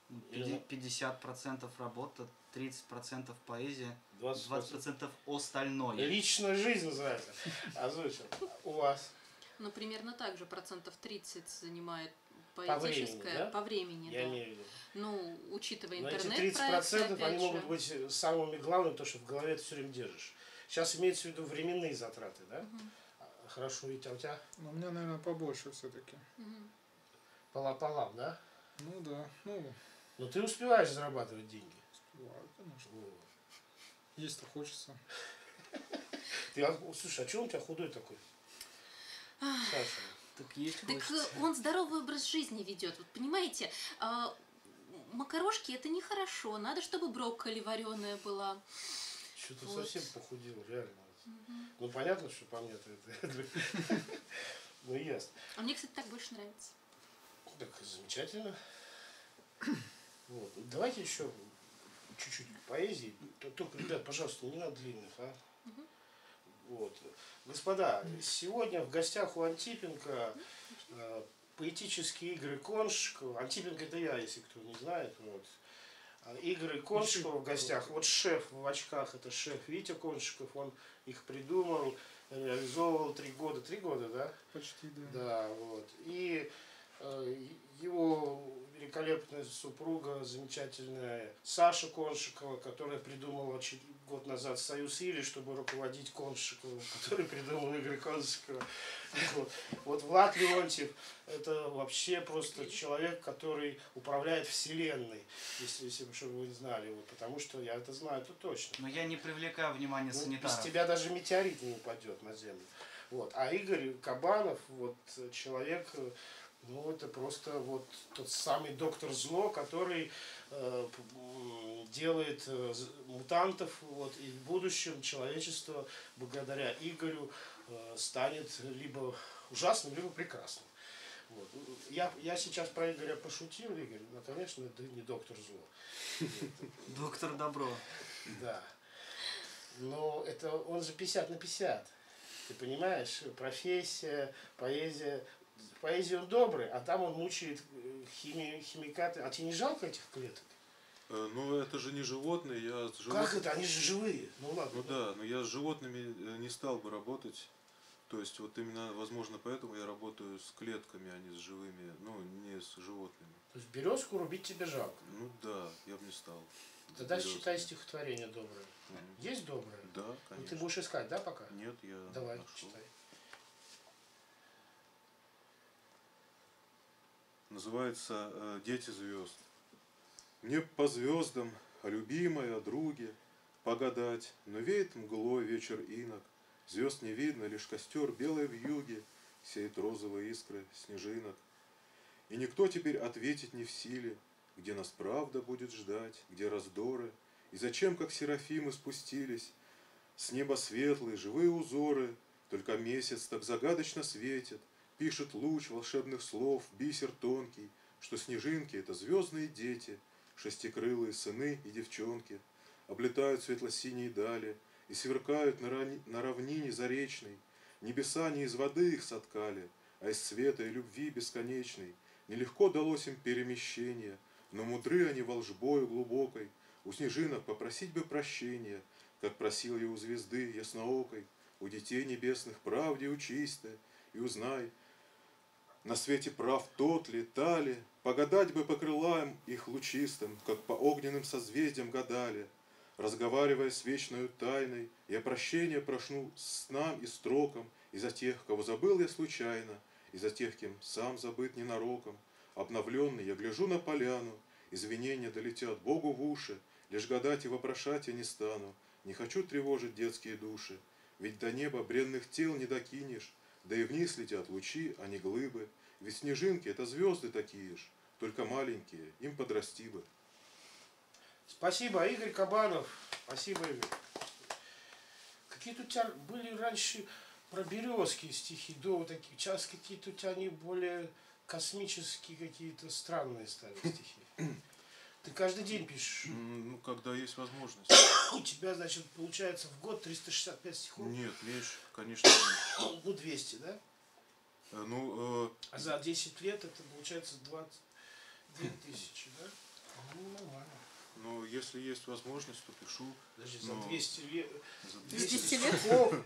ну, Или- 50% работа, 30% поэзия, 20%. 20% остальное. Личная жизнь называется. Озвучил. У вас. Ну, примерно так же, процентов 30 занимает времени, поэтическое да? по времени, Я да. имею в виду. Ну, учитывая Но эти интернет 30% они могут быть самыми главными, то, что в голове ты все время держишь. Сейчас имеется в виду временные затраты, да? А, Хорошо, Витя, у тебя Но у меня, наверное, побольше все-таки. пополам, да? Ну да, ну, Но ты успеваешь зарабатывать деньги. Успеваю, конечно. Есть-то хочется. Ты, а, слушай, а что у тебя худой такой? Саша. Так есть Так хочется. э, он здоровый образ жизни ведет. Вот понимаете, а, макарошки это нехорошо. Надо, чтобы брокколи вареная была. Что-то Вот. совсем похудел, реально. Ну, понятно, что по мне-то это... *laughs* *laughs* Ну, ясно. А мне, кстати, так больше нравится. Так, замечательно. Вот. Давайте еще чуть-чуть поэзии. Только, ребят, пожалуйста, не надо длинных, а? Вот. Господа, сегодня в гостях у Антипенко э, поэтические игры Коншикова. Антипенко это я, если кто не знает. Вот. А Игры Коншикова в гостях. Вот шеф в очках, это шеф Витя Коншиков. Он их придумал, реализовывал три года. Три года, да? Почти, да. Да, вот. И э, его великолепная супруга, замечательная Саша Коншикова, которая придумала год назад Союз Или, чтобы руководить Коншиковым, *laughs* который придумал игры Коншикова. Вот. Вот Влад Леонтьев, это вообще просто человек, который управляет вселенной, если, если бы чтобы вы знали, вот, потому что я это знаю, это точно. Но я не привлекаю внимания Ну, без санитаров. тебя даже метеорит не упадет на землю. Вот. А Игорь Кабанов, вот человек, ну это просто вот тот самый доктор зло, который э, делает э, мутантов, вот, и в будущем человечество благодаря Игорю э, станет либо ужасным, либо прекрасным. Вот. Я, я сейчас про Игоря пошутил, Игорь, но, конечно, это не доктор зло. Доктор Добро. Да. Но это он же 50 на 50. Ты понимаешь, профессия, поэзия. В поэзии он добрый, а там он мучает э, хими, химикаты. А тебе не жалко этих клеток? Э, Ну, это же не животные, я с Как это? Они же живые. Ну ладно. Ну да, но я с животными э, не стал бы работать. То есть вот именно, возможно, поэтому я работаю с клетками, а не с живыми, ну, не с животными. То есть березку рубить тебе жалко. Ну да, я бы не стал. Тогда считай стихотворение доброе. Мгм. Есть доброе? Да, Ну, конечно. ты будешь искать, да, пока? Нет, я Давай, нашел. читай. Называется э, «Дети звезд». Мне по звездам, о любимой, о друге, погадать, но веет мглой вечер инок, звезд не видно, лишь костер белой вьюги, сеет розовые искры снежинок. И никто теперь ответить не в силе, где нас правда будет ждать, где раздоры, и зачем, как серафимы, спустились с неба светлые, живые узоры, только месяц так загадочно светит, пишет луч волшебных слов, бисер тонкий, что снежинки — это звездные дети, шестикрылые сыны и девчонки, облетают светло-синие дали и сверкают на, рани- на равнине заречной. Небеса не из воды их соткали, а из света и любви бесконечной. Нелегко далось им перемещение, но мудры они волжбою глубокой. У снежинок попросить бы прощения, как просил я у звезды ясноокой, у детей небесных правде учисты, и узнай, на свете прав тот ли, та ли, Погадать бы по крылам их лучистым, Как по огненным созвездиям гадали. Разговаривая с вечною тайной, Я прощения прошу снам и строкам, И за тех, кого забыл я случайно, И за тех, кем сам забыт ненароком. Обновленный я гляжу на поляну, Извинения долетят Богу в уши, Лишь гадать и вопрошать я не стану, Не хочу тревожить детские души, Ведь до неба бренных тел не докинешь, Да и вниз летят лучи, а не глыбы, Ведь снежинки — это звезды такие ж, Только маленькие, им подрасти бы. Спасибо, Игорь Кабанов. Спасибо, Игорь. Какие-то у тебя были раньше про березки стихи, до вот такие. Сейчас какие-то у тебя они более космические, какие-то странные стали стихи. *clears throat* Ты каждый день пишешь. Ну, когда есть возможность. *coughs* У тебя, значит, получается в год 365 стихов. Нет, меньше, конечно, меньше. Ну, 200, да? Э, Ну, э, А за 10 лет это получается 22 тысячи, да? Ну, нормально. ну, если есть возможность, то пишу. Подожди, за Ну, 200 лет... За 200 200 лет?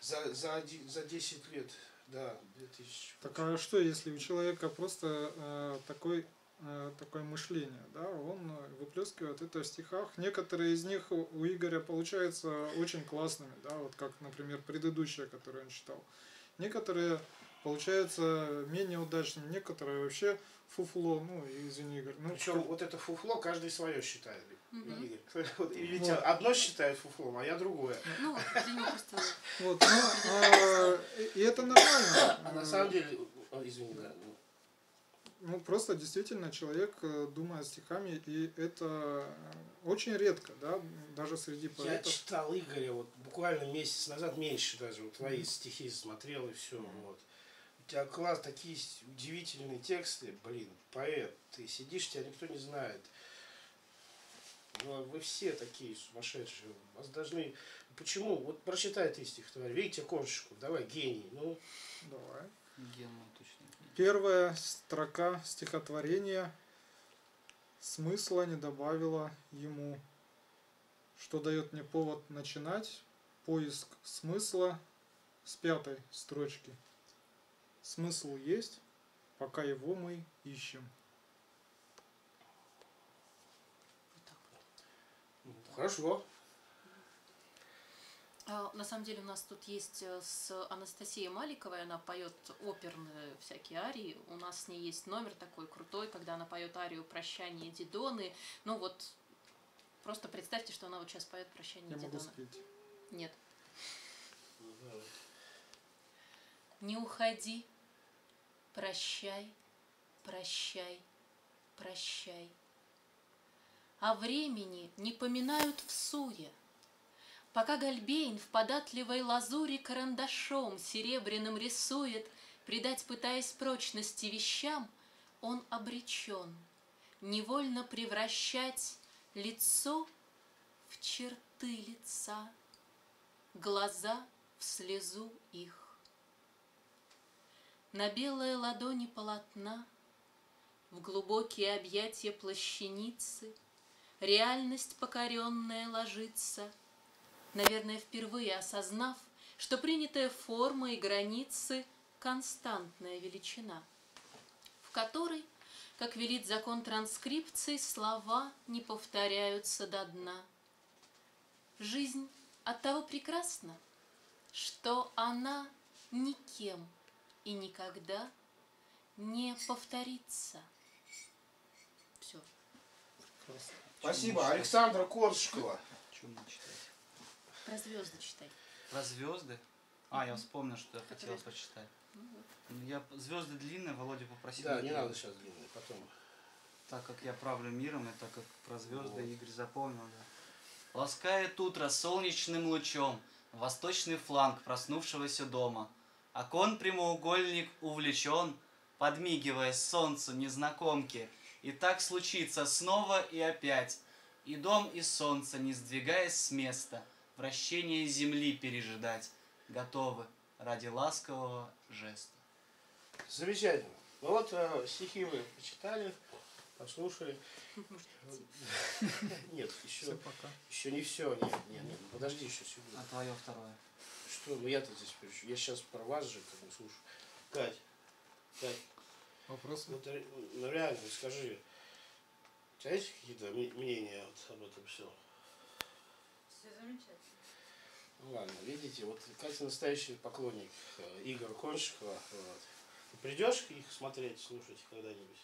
за, за, за 10 лет, да, 2000. Так а что, если у человека просто э, такой, такое мышление, да, он э, выплескивает это в стихах. Некоторые из них у Игоря получаются очень классными, да, вот как, например, предыдущая, которую он читал. Некоторые получаются менее удачными, некоторые вообще фуфло, ну, извини, Игорь. Ну, Причем вот это фуфло каждый свое считает. Мгм. Игорь. *laughs* Вот, Вот. одно считает фуфлом, а я другое. Ну, Вот, ну, *laughs* а, и это нормально. А на самом деле, извини, да. Ну, просто действительно человек э, думает стихами, и это э, очень редко, да, даже среди Я поэтов. читал Игоря вот буквально месяц назад, меньше даже, вот твои стихи смотрел и все. Вот. У тебя класс, такие удивительные тексты, блин, поэт. Ты сидишь, тебя никто не знает. А вы все такие сумасшедшие. Вас должны... Почему? Вот прочитай ты стихотворение. Видите, Коншиков, давай, гений. Ну, Давай. Ген мой точно. Первая строка стихотворения смысла не добавила ему, что дает мне повод начинать поиск смысла с пятой строчки. Смысл есть, пока его мы ищем. ну, хорошо. А, На самом деле у нас тут есть э, с Анастасией Маликовой, она поет оперные всякие арии. У нас с ней есть номер такой крутой, когда она поет арию «Прощание Дидоны». Ну вот, просто представьте, что она вот сейчас поет «Прощание Я могу Дидоны». спеть. Нет. Не уходи, прощай, прощай, прощай. О времени не поминают в суе, Пока Гальбейн в податливой лазури Карандашом серебряным рисует, Придать пытаясь прочности вещам, Он обречен невольно превращать Лицо в черты лица, Глаза в слезу их. На белые ладони полотна, В глубокие объятия плащаницы, Реальность покоренная ложится, Наверное, впервые осознав, Что принятая форма и границы — Константная величина, В которой, как велит закон транскрипции, Слова не повторяются до дна. Жизнь оттого прекрасна, что она никем и никогда не повторится. Все. Спасибо. Александра Коршкова. Что мне читать? Про звезды читай. Про звезды? А, я вспомнил, что я хотел почитать. Ну вот. Ну, Я звезды длинные, Володя попросил. Да, не надо сейчас длинный, потом. Так как я правлю миром, и так как про звезды Вот. Игорь запомнил, да. Ласкает утро солнечным лучом Восточный фланг проснувшегося дома. Окон прямоугольник увлечен, Подмигивая солнцу незнакомки. И так случится снова и опять. И дом, и солнце, не сдвигаясь с места, Вращение земли пережидать, Готовы ради ласкового жеста. Замечательно. Ну вот э, стихи вы почитали, послушали. Нет, еще, еще не все. Нет, нет, нет, подожди еще секунду. А твое второе? Что, ну я-то здесь? Я сейчас про вас же как бы слушаю. Кать, Кать, Вопросы? ну, ты, ну реально скажи, у тебя есть какие-то мнения вот об этом все? Все замечательно. Ну ладно, видите, вот Катя настоящий поклонник э, Игоря Коншикова. Вот. Ты придешь их смотреть, слушать когда-нибудь?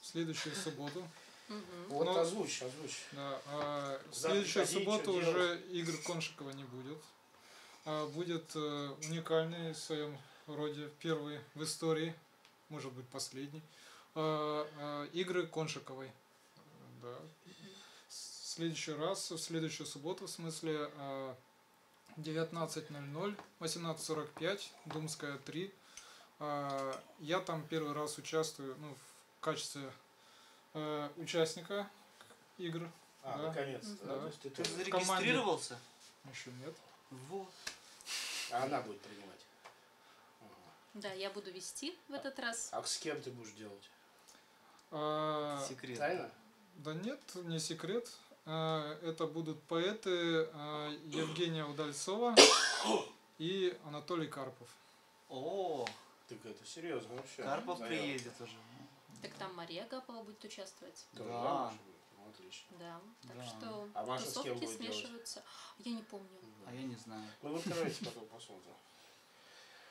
В следующую субботу. Вот Ну, озвучь, озвучь. Да, а в следующую субботу уже игр Коншикова не будет. А будет э, уникальный в своем роде, первый в истории, может быть последний, а, а, игры Коншиковой. Да. В следующий раз, в следующую субботу, в смысле, а, 19.00, 18.45, Думская 3. А, Я там первый раз участвую ну, в качестве э, участника игр. А, Да. наконец-то. Да. То есть ты Ты зарегистрировался? Еще нет. Вот. А она будет принимать. Да, я буду вести в этот раз. А с кем ты будешь делать? А, Секрет. Тайна? да нет, не секрет. А, это будут поэты а, Евгения Удальцова и Анатолий Карпов. О, Так это серьезно вообще. Карпов Да, приедет уже. Так там Мария Агапова будет участвовать. Да. будет? Ну, отлично. Да, так Да. что А Маша с кем тусовки будет делать? смешиваются. Я не помню. А я не знаю. Ну вы открывайте, потом посмотрим.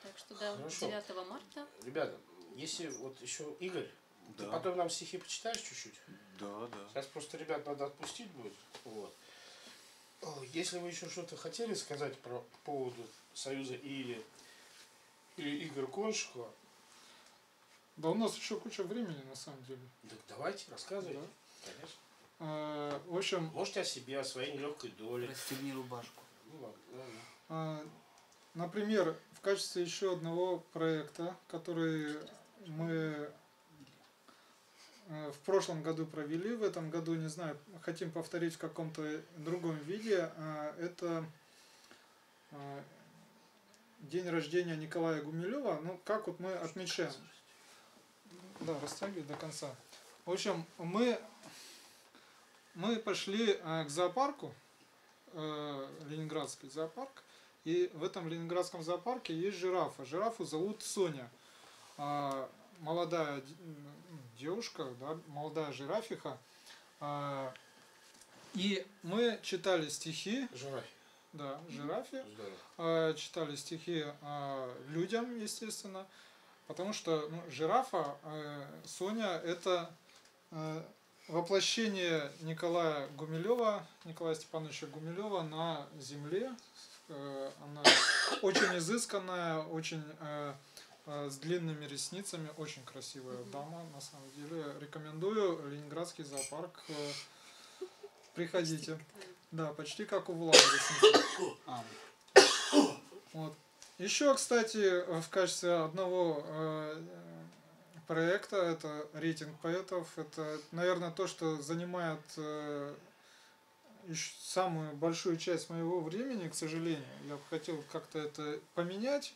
Так что да, Хорошо. 9 марта. Ребята, если вот еще Игорь, ты Да. потом нам стихи почитаешь чуть-чуть? Да, да. Сейчас просто ребят надо отпустить будет. Вот. Если вы еще что-то хотели сказать про по поводу Союза или, или Игоря Коншикова, Да у нас еще куча времени на самом деле. так давайте, рассказывайте. Да. Конечно. А, в общем, Можете о себе, о своей нелегкой доле. Расстегни рубашку. Ну, ладно, ладно. а, например, в качестве еще одного проекта, который мы в прошлом году провели, в этом году, не знаю, хотим повторить в каком-то другом виде, а, это а, день рождения Николая Гумилева. Ну, как вот мы отмечаем. Да, растягивай до конца. В общем, мы, мы пошли э, к зоопарку, э, Ленинградский зоопарк, и в этом Ленинградском зоопарке есть жирафа. Жирафу зовут Соня. А, молодая девушка, да, молодая жирафиха. А, и мы читали стихи, Жирафи. да, Здорово. э, читали стихи э, людям, естественно, потому что ну, жирафа, э, Соня, это э, воплощение Николая Гумилева, Николая Степановича Гумилева на земле. Э, она очень изысканная, очень э, с длинными ресницами, очень красивая дама, на самом деле. Рекомендую Ленинградский зоопарк. э, Приходите. Да, почти как у Влада ресницы. *coughs* А, Вот. Еще, кстати, в качестве одного э, проекта, это рейтинг поэтов, это, наверное, то, что занимает э, самую большую часть моего времени, к сожалению. Я бы хотел как-то это поменять,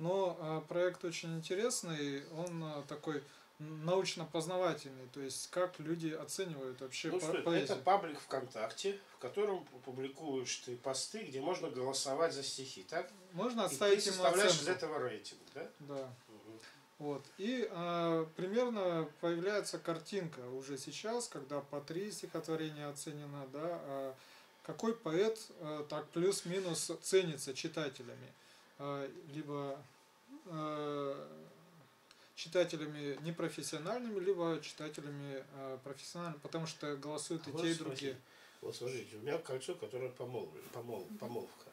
но э, проект очень интересный, он э, такой научно-познавательный, то есть как люди оценивают вообще Ну что, поэзию. это паблик ВКонтакте, в котором публикуешь ты посты, где можно голосовать за стихи, так? Можно И ты отставить составляешь из этого рейтинг, да? Да. Мгм. Вот. И э, примерно появляется картинка уже сейчас, когда по три стихотворения оценено, да, а какой поэт э, так плюс-минус ценится читателями. Э, либо э, читателями непрофессиональными, либо читателями э, профессиональными, потому что голосуют и Вот те, и другие. Вот смотрите, у меня кольцо, которое помол, помол, помолвка.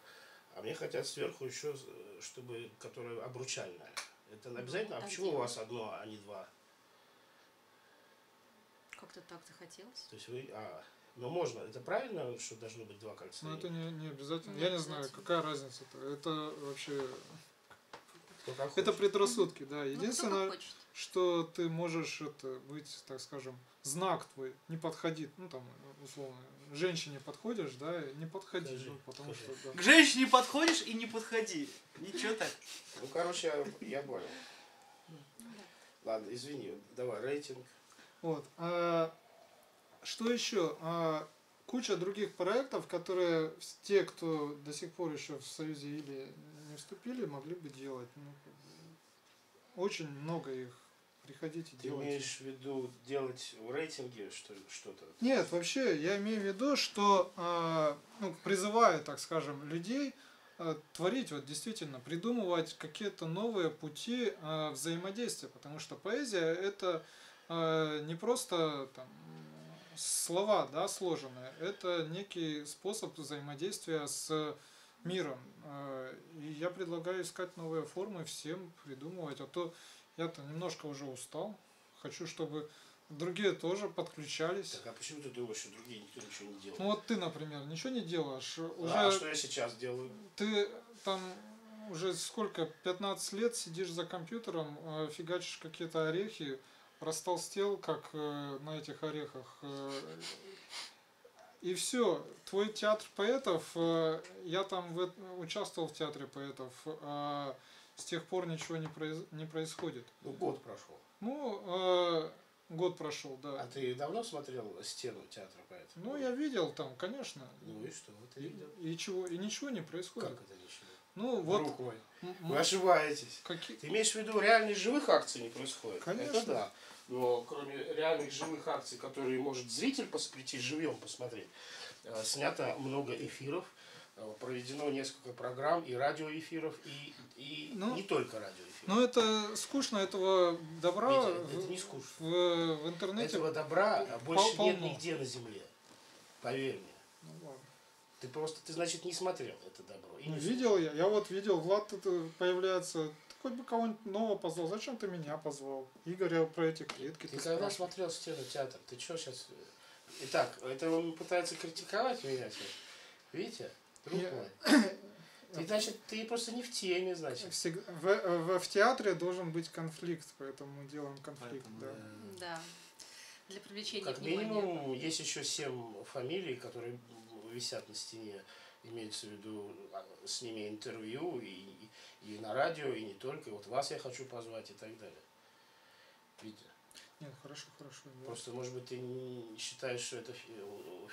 А мне хотят сверху еще, чтобы, которое обручальное. Это обязательно? А почему у вас одно, а не два? Как-то так захотелось. То есть вы, а, но можно, это правильно, что должно быть два кольца? Но это не, не обязательно. Не Я не знаю, какая разница-то. Это вообще... Это предрассудки, да. Ну, Единственное, что ты можешь это быть, так скажем, знак твой не подходит, ну там условно женщине подходишь, да, не подходи, Скажи, ну, потому скажи. что да. К женщине подходишь и не подходи. Ничего так. Ну, короче, я, я понял. Ладно, извини, давай, рейтинг. Вот. А, что еще? А, куча других проектов, которые те, кто до сих пор еще в Союзе или не вступили, могли бы делать. Ну, очень много их. Приходите, Ты делайте. имеешь в виду делать в рейтинге что, что-то? Нет, вообще, я имею в виду, что а, ну, призываю, так скажем, людей а, творить, вот действительно, придумывать какие-то новые пути взаимодействия, потому что поэзия это не просто там, слова, да, сложенные, это некий способ взаимодействия с миром. А, И я предлагаю искать новые формы, всем придумывать, а то я-то немножко уже устал, хочу, чтобы другие тоже подключались. Так, а почему ты думаешь, что другие никто ничего не делает? Ну вот ты, например, ничего не делаешь. Уже А что я сейчас делаю? ты там уже сколько, 15 лет сидишь за компьютером, э, фигачишь какие-то орехи, растолстел, как э, на этих орехах. э, И все, твой театр поэтов, э, я там в участвовал в театре поэтов, а с тех пор ничего не, произ- не происходит. Ну, год прошел. Ну, э, год прошел, да. А ты давно смотрел стену театра поэтов? Ну, я видел там, конечно. Ну и что? Вот ты И, видел? и чего, и ничего не Как происходит. это ничего? Ну, вот. М- вы ошибаетесь. какие- Ты имеешь в виду реальных живых акций не происходит? Конечно. Это да. Но кроме реальных живых акций, которые может зритель пос- прийти живьем посмотреть, э, снято много эфиров, э, проведено несколько программ и радиоэфиров, и, и Ну, не только радиоэфиров. Ну, это скучно, этого добра Витя, это не скучно. в- в интернете. Этого добра больше нет полно. нигде на земле. Поверь мне. Ты просто, ты, значит, не смотрел это добро. И Ну, не видел я, я вот видел, Влад тут э, появляется. Ты хоть бы кого-нибудь нового позвал. Зачем ты меня позвал? Игоря про эти клетки. Ты ты когда смотрел стену театр, ты что сейчас... Итак, это он пытается критиковать меня сейчас. Видите? Друг Я-. *coughs* Ты, значит, ты просто не в теме, значит. Всег- в, э, в- в театре должен быть конфликт, поэтому мы делаем конфликт. Поэтому, да. да. Да. Для привлечения Как внимания. минимум, есть еще семь фамилий, которые висят на стене. Имеется в виду, с ними интервью и, и, на радио, и не только. И вот вас я хочу позвать и так далее. Видите? Нет, хорошо, хорошо. я- Просто, может быть, ты не считаешь, что это фи-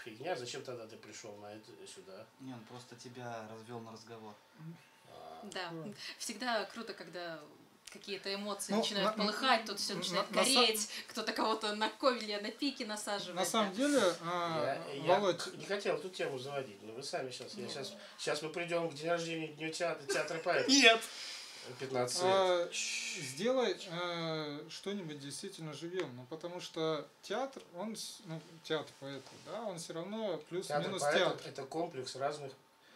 фигня. Зачем тогда ты пришел на это сюда? Не, он просто тебя развел на разговор. А, Да. Да. Всегда круто, когда какие-то эмоции Ну, начинают на- полыхать, тут все на- начинает на гореть, кто-то кого-то на ковеле, на пике насаживает. На самом деле, а, Я, я Володь, не хотел эту тему заводить, но вы сами сейчас. Я сейчас, сейчас мы придем к день рождения Дню театра, театра поэта. Нет! 15 лет. а, сделай а, что-нибудь действительно живем, ну потому что театр, он, ну, театр поэта, да, он все равно Театр плюс-минус поэтов театр. это комплекс разных.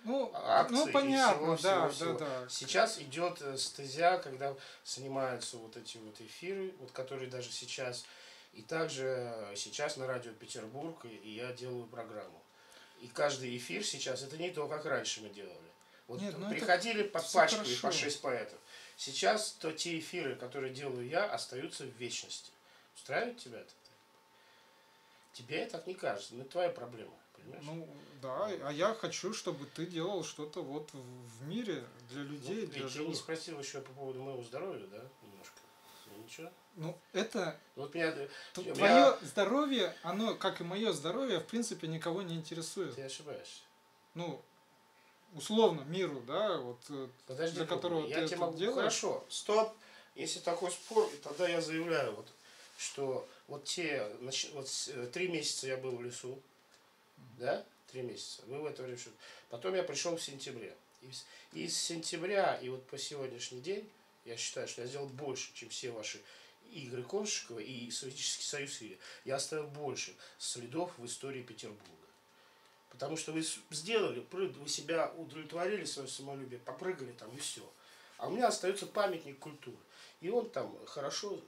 Ну, акций ну и понятно, всего, да, всего, всего. да, да. Сейчас идет э, стезя, когда снимаются вот эти вот эфиры, вот которые даже сейчас. И также э, сейчас на радио Петербург, и, и я делаю программу. И каждый эфир сейчас, это не то, как раньше мы делали. Вот Нет, ну приходили под пачку и по шесть поэтов. Сейчас то те эфиры, которые делаю я, остаются в вечности. Устраивает тебя это? Тебе так не кажется, но это твоя проблема, понимаешь? Ну, да, а я хочу, чтобы ты делал что-то вот в мире для Ну, людей, ведь для ты не живых. спросил еще по поводу моего здоровья, да, немножко? Ну, ничего. Ну, это Ну, Вот меня, Я- твое здоровье, оно, как и мое здоровье, в принципе, никого не интересует. ты ошибаешься. Ну, условно, миру, да, вот э, Подожди, для которого мой, ты я это тебе могу... делаешь. Хорошо, стоп. Если такой спор, тогда я заявляю, вот, что вот те, нач- вот э, три месяца я был в лесу, да, три месяца, вы в это время что- Потом я пришел в сентябре. И с, сентября и вот по сегодняшний день я считаю, что я сделал больше, чем все ваши Игоря Коншикова и Советский Союз Ири, я оставил больше следов в истории Петербурга. Потому что вы сделали, вы себя удовлетворили, свое самолюбие, попрыгали там и все. А у меня остается памятник культуры. И он там хорошо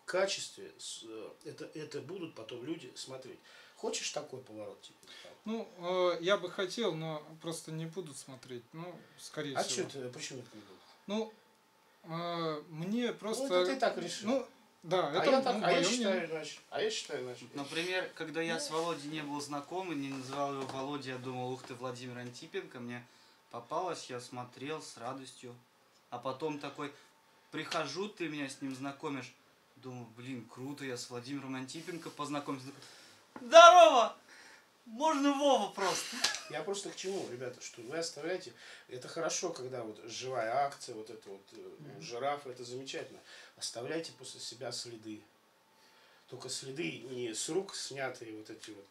в качестве, э, это, это будут потом люди смотреть. Хочешь такой поворот? Типа? Ну, э, я бы хотел, но просто не будут смотреть. Ну, скорее А всего. что ты, почему это не было? Ну, э, мне просто... Ну, это ты так решил. Ну, да, а это я, так, ну, а я считаю иначе. А я считаю иначе. Например, когда я с Володей не был знаком и не называл его Володя, я думал, ух ты, Владимир Антипенко, мне попалось, я смотрел с радостью. А потом такой, прихожу, ты меня с ним знакомишь. Думаю, блин, круто, я с Владимиром Антипенко познакомился. Здорово! Можно Вова просто. Я просто к чему, ребята, что вы оставляете, это хорошо, когда вот живая акция, вот это вот у жирафа, это замечательно. Оставляйте после себя следы. Только следы не с рук снятые вот эти вот,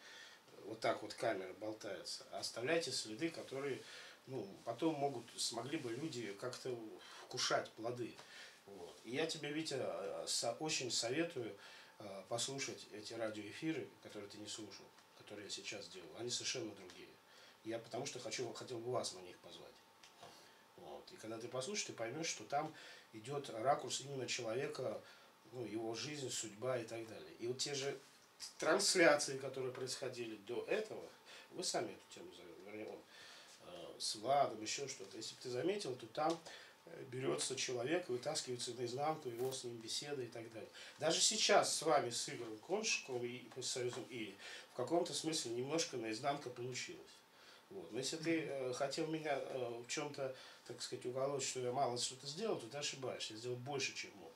вот так вот камера болтается, а оставляйте следы, которые, ну, потом могут, смогли бы люди как-то вкушать плоды. Вот. И я тебе, Витя, э, со- очень советую послушать эти радиоэфиры, которые ты не слушал, которые я сейчас делаю. Они совершенно другие. Я потому что хочу, хотел бы вас на них позвать. Вот. И когда ты послушаешь, ты поймешь, что там идет ракурс именно человека, ну, его жизнь, судьба и так далее. И вот те же трансляции, которые происходили до этого, вы сами эту тему вернее, он, э, с Владом, еще что-то. Если бы ты заметил, то там э, берется человек, вытаскивается наизнанку, его с ним беседа и так далее. Даже сейчас с вами, с Игорем Коншиковым и с Союзом И, в каком-то смысле немножко наизнанка получилось. Вот. Но если ты э, хотел меня э, в чем-то, так сказать, уголочь, что я мало что-то сделал, то ты ошибаешься. Я сделал больше, чем мог.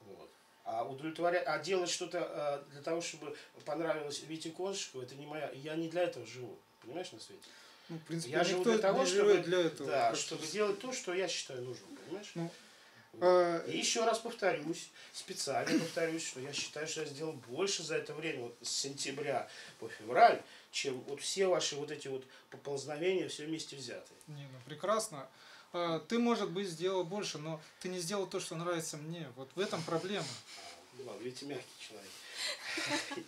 Вот. А удовлетворять, а делать что-то э, для того, чтобы понравилось Вите Коншикову, это не моя. Я не для этого живу. Понимаешь, на свете? Ну, в принципе, Я живу для того, чтобы, для этого. да, чтобы делать то, что я считаю нужным, понимаешь? Ну, Вот. э, И еще раз повторюсь, специально повторюсь, что я считаю, что я сделал больше за это время, вот с сентября по февраль, чем вот все ваши вот эти вот поползновения все вместе взятые. Не, ну прекрасно. А, Ты, может быть, сделал больше, но ты не сделал то, что нравится мне. Вот в этом проблема. Ладно, ведь ты мягкий человек. *laughs*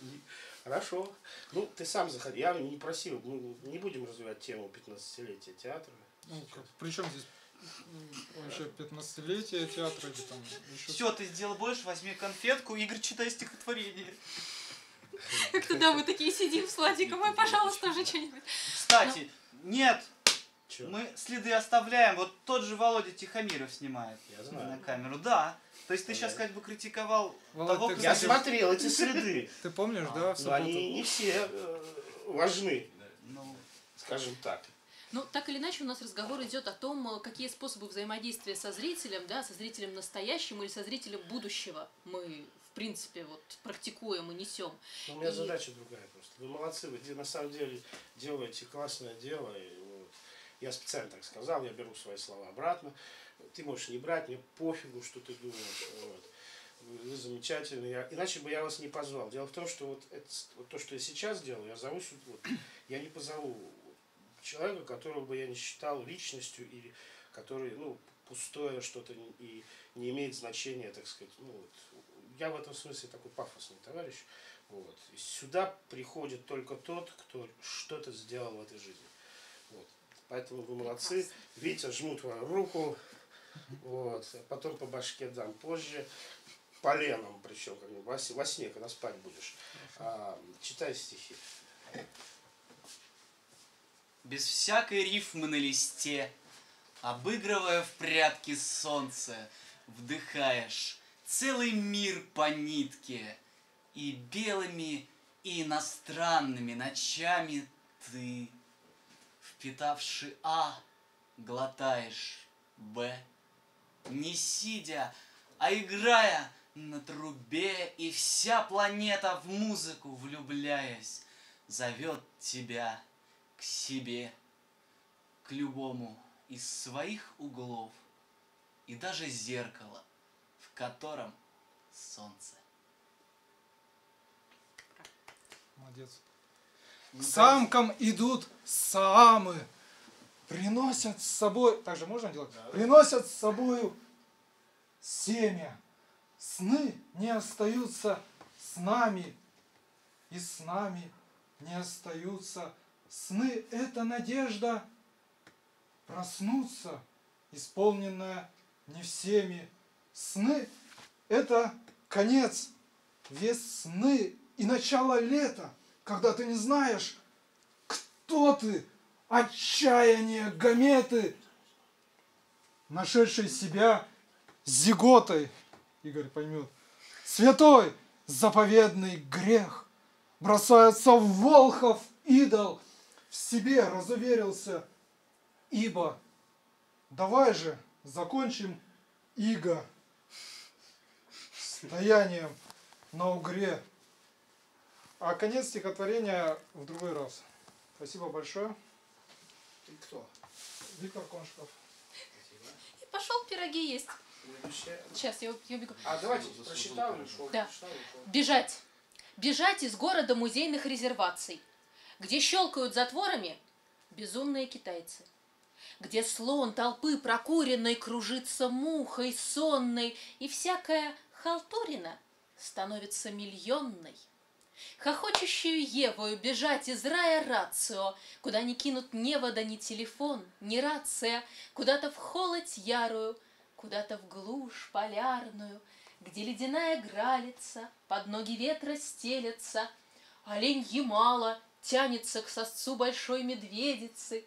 Хорошо. Ну, ты сам заходи. Я не просил, ну, не будем развивать тему 15-летия театра. Ну, как, причем здесь вообще 15-летие театра или там еще Все, ты сделал больше, возьми конфетку, Игорь, читай стихотворение. Когда мы такие сидим с Владиком, ой, пожалуйста, уже что-нибудь. Кстати, нет, Чё? мы следы оставляем. Вот тот же Володя Тихомиров снимает Я на знаю. камеру. Да. То есть ты сейчас как бы критиковал Володь, того, ты, кто Я кстати, смотрел эти *laughs* следы. Ты помнишь, да, в Но субботу? они не все э, важны, Ну, скажем так. Ну, так или иначе, у нас разговор идет о том, э, какие способы взаимодействия со зрителем, да, со зрителем настоящим или со зрителем будущего мы, в принципе, вот практикуем и несем. Но у меня И- задача другая просто. Вы молодцы, вы на самом деле делаете классное дело. И вот я специально так сказал, я беру свои слова обратно. Ты можешь не брать, мне пофигу, что ты думаешь. Вот. Вы, вы замечательные. Я- иначе бы я вас не позвал. Дело в том, что вот, это, вот то, что я сейчас делаю, я зову вот, я не позову человека, которого бы я не считал личностью или который, ну, пустое что-то и не имеет значения, так сказать. Ну, вот. Я в этом смысле такой пафосный товарищ. Вот. И сюда приходит только тот, кто что-то сделал в этой жизни. Вот. Поэтому вы молодцы. Витя, жму твою руку. Вот. А Потом по башке дам позже. Поленом причем, как бы, во, во сне, когда спать будешь. А, читай стихи. без всякой рифмы на листе, обыгрывая в прятки солнце, вдыхаешь целый мир по нитке, и белыми и иностранными ночами ты, впитавши А, глотаешь Б, не сидя, а играя на трубе, и вся планета в музыку влюбляясь, зовет тебя к себе, к любому из своих углов, и даже зеркало, в котором солнце. Молодец. Ну, К самкам идут самы. Приносят с собой... Так же можно делать? Приносят с собою семя. Сны не остаются с нами, и с нами не остаются сны. Это надежда проснуться, исполненная не всеми. Сны – это конец весны и начало лета, когда ты не знаешь, кто ты, отчаяние гаметы, нашедший себя зиготой, Игорь поймет, святой заповедный грех, бросается в волхов идол, в себе разуверился, ибо давай же закончим иго стоянием на угре. А конец стихотворения в другой раз. Спасибо большое. Ты кто? Виктор Коншков. И пошел пироги есть. Следующая. Сейчас, я, я убегу. А давайте ушел. Да. Бежать. Бежать из города музейных резерваций, где щелкают затворами безумные китайцы. Где слон толпы прокуренной кружится мухой сонной, и всякая халтурина становится миллионной. Хохочущую Евою бежать из рая рацио, Куда не кинут ни вода, ни телефон, ни рация, Куда-то в холодь ярую, куда-то в глушь полярную, Где ледяная гралица под ноги ветра стелется, Олень Ямала тянется к сосцу большой медведицы,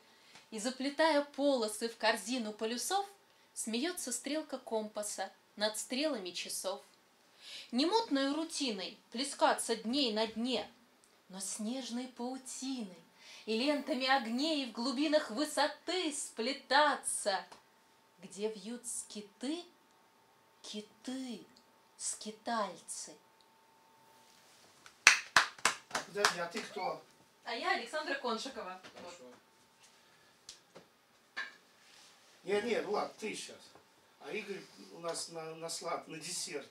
И, заплетая полосы в корзину полюсов, Смеется стрелка компаса над стрелами часов. Не мутной рутиной плескаться дней на дне, Но снежной паутиной и лентами огней В глубинах высоты сплетаться, Где вьют скиты, киты, скитальцы. А, подожди, а ты кто? А я Александра Коншикова. Хорошо. Нет, нет, Влад, ты сейчас. А Игорь у нас на, на слад, на десерт.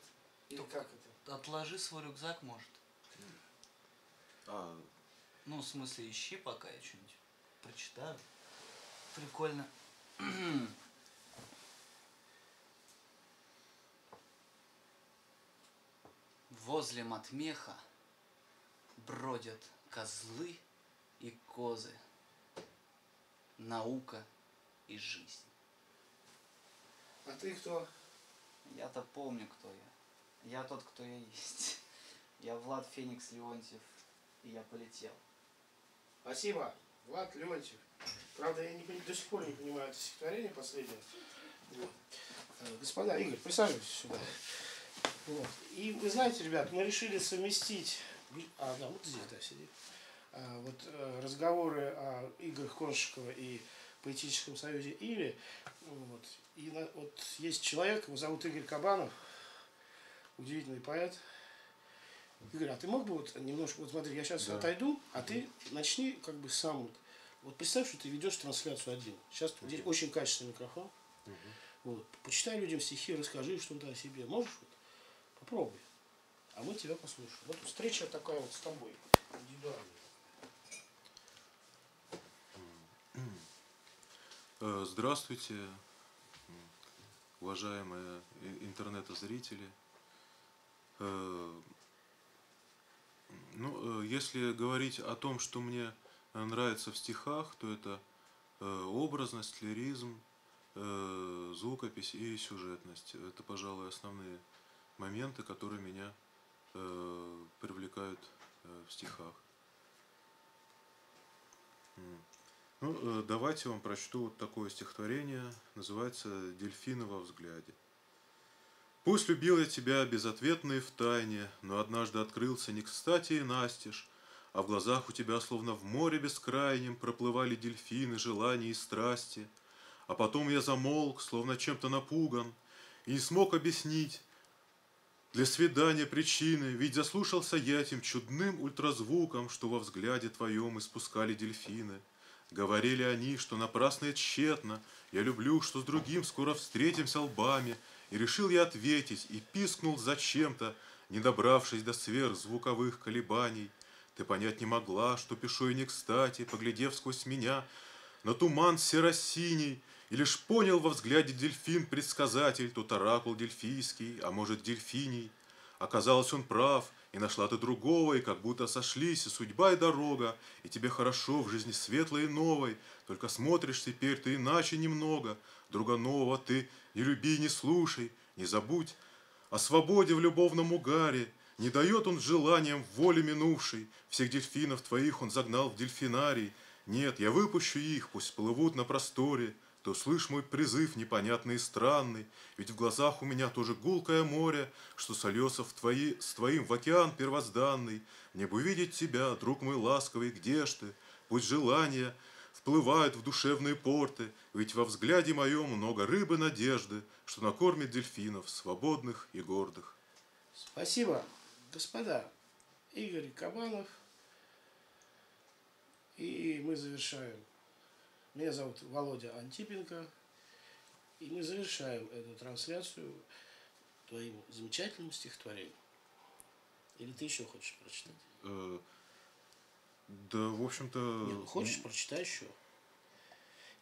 Или как это? Отложи свой рюкзак, может. А, Ну, в смысле, ищи пока я что-нибудь прочитаю. Прикольно. *clears throat* Возле Матмеха бродят козлы и козы. Наука и жизнь. А ты кто? Я-то помню, кто я. Я тот, кто я есть. *laughs* Я Влад Феникс Леонтьев, и я полетел. Спасибо. Влад Леонтьев. Правда, я не, до сих пор не понимаю это стихотворение последнее. Э, Господа, Игорь, присаживайтесь сюда. Вот. И вы знаете, ребят, мы решили совместить, а, да, вот здесь, да, сиди, А, вот э, разговоры о играх Коншикова и поэтическом союзе Или. Вот. И вот есть человек, его зовут Игорь Кабанов, удивительный поэт. Игорь, а ты мог бы вот немножко, вот смотри, я сейчас Да. отойду, а ты начни как бы сам вот. Вот представь, что ты ведешь трансляцию один. Сейчас здесь очень качественный микрофон. Вот. Почитай людям стихи, расскажи что-то о себе. Можешь? Вот? Попробуй. А мы тебя послушаем. Вот встреча такая вот с тобой. Индивидуальная. Э, Здравствуйте, уважаемые и- интернетозрители. Э, Ну, э, если говорить о том, что мне э, нравится в стихах, то это э, образность, лиризм, э, звукопись и сюжетность. Это, пожалуй, основные моменты, которые меня э, привлекают э, в стихах. Ну, э, давайте вам прочту вот такое стихотворение. Называется «Дельфины во взгляде». Пусть любил я тебя безответно и в тайне, но однажды открылся не кстати и настежь, а в глазах у тебя, словно в море бескрайнем, проплывали дельфины желаний и страсти. А потом я замолк, словно чем-то напуган, и не смог объяснить для свидания причины, ведь заслушался я этим чудным ультразвуком, что во взгляде твоем испускали дельфины. Говорили они, что напрасно и тщетно, я люблю, что с другим скоро встретимся лбами, и решил я ответить, и пискнул зачем-то, не добравшись до сверхзвуковых колебаний. Ты понять не могла, что пишу я не кстати, поглядев сквозь меня на туман серо-синий, И лишь понял во взгляде дельфин предсказатель, тот оракул дельфийский, а может дельфиний. Оказалось, он прав, и нашла ты другого, и как будто сошлись, и судьба, и дорога, и тебе хорошо в жизни светлой и новой, только смотришь теперь ты иначе немного, друга нового ты не люби, не слушай, не забудь о свободе в любовном угаре, не дает он желаниям воли минувшей, всех дельфинов твоих он загнал в дельфинарий, нет, я выпущу их, пусть плывут на просторе, ты услышь мой призыв непонятный и странный, ведь в глазах у меня тоже гулкое море, что сольется в твои, с твоим в океан первозданный. Мне бы увидеть тебя, друг мой ласковый, где ж ты? Пусть желания вплывают в душевные порты, ведь во взгляде моем много рыбы надежды, что накормит дельфинов, свободных и гордых. Спасибо, господа. Игорь Кабанов. И мы завершаем. Меня зовут Володя Антипенко. И мы завершаем эту трансляцию твоим замечательным стихотворением. Или ты еще хочешь прочитать? Да, в общем-то... Не, ну хочешь, прочитай еще.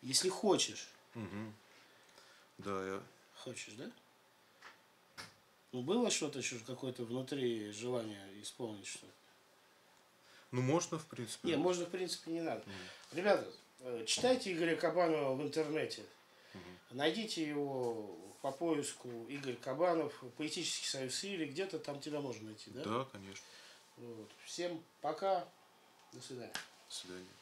Если хочешь. Мгм. Да, я... Хочешь, да? Ну, было что-то еще, какое-то внутри желание исполнить что-то? Ну, можно, в принципе. Не, можно, в принципе, не надо. Ребята, э, читайте Игоря Кабанова в интернете. Найдите его по поиску Игорь Кабанов, поэтический союз или где-то там тебя можно найти, да? Да, конечно. Вот. Всем пока, до свидания. До свидания.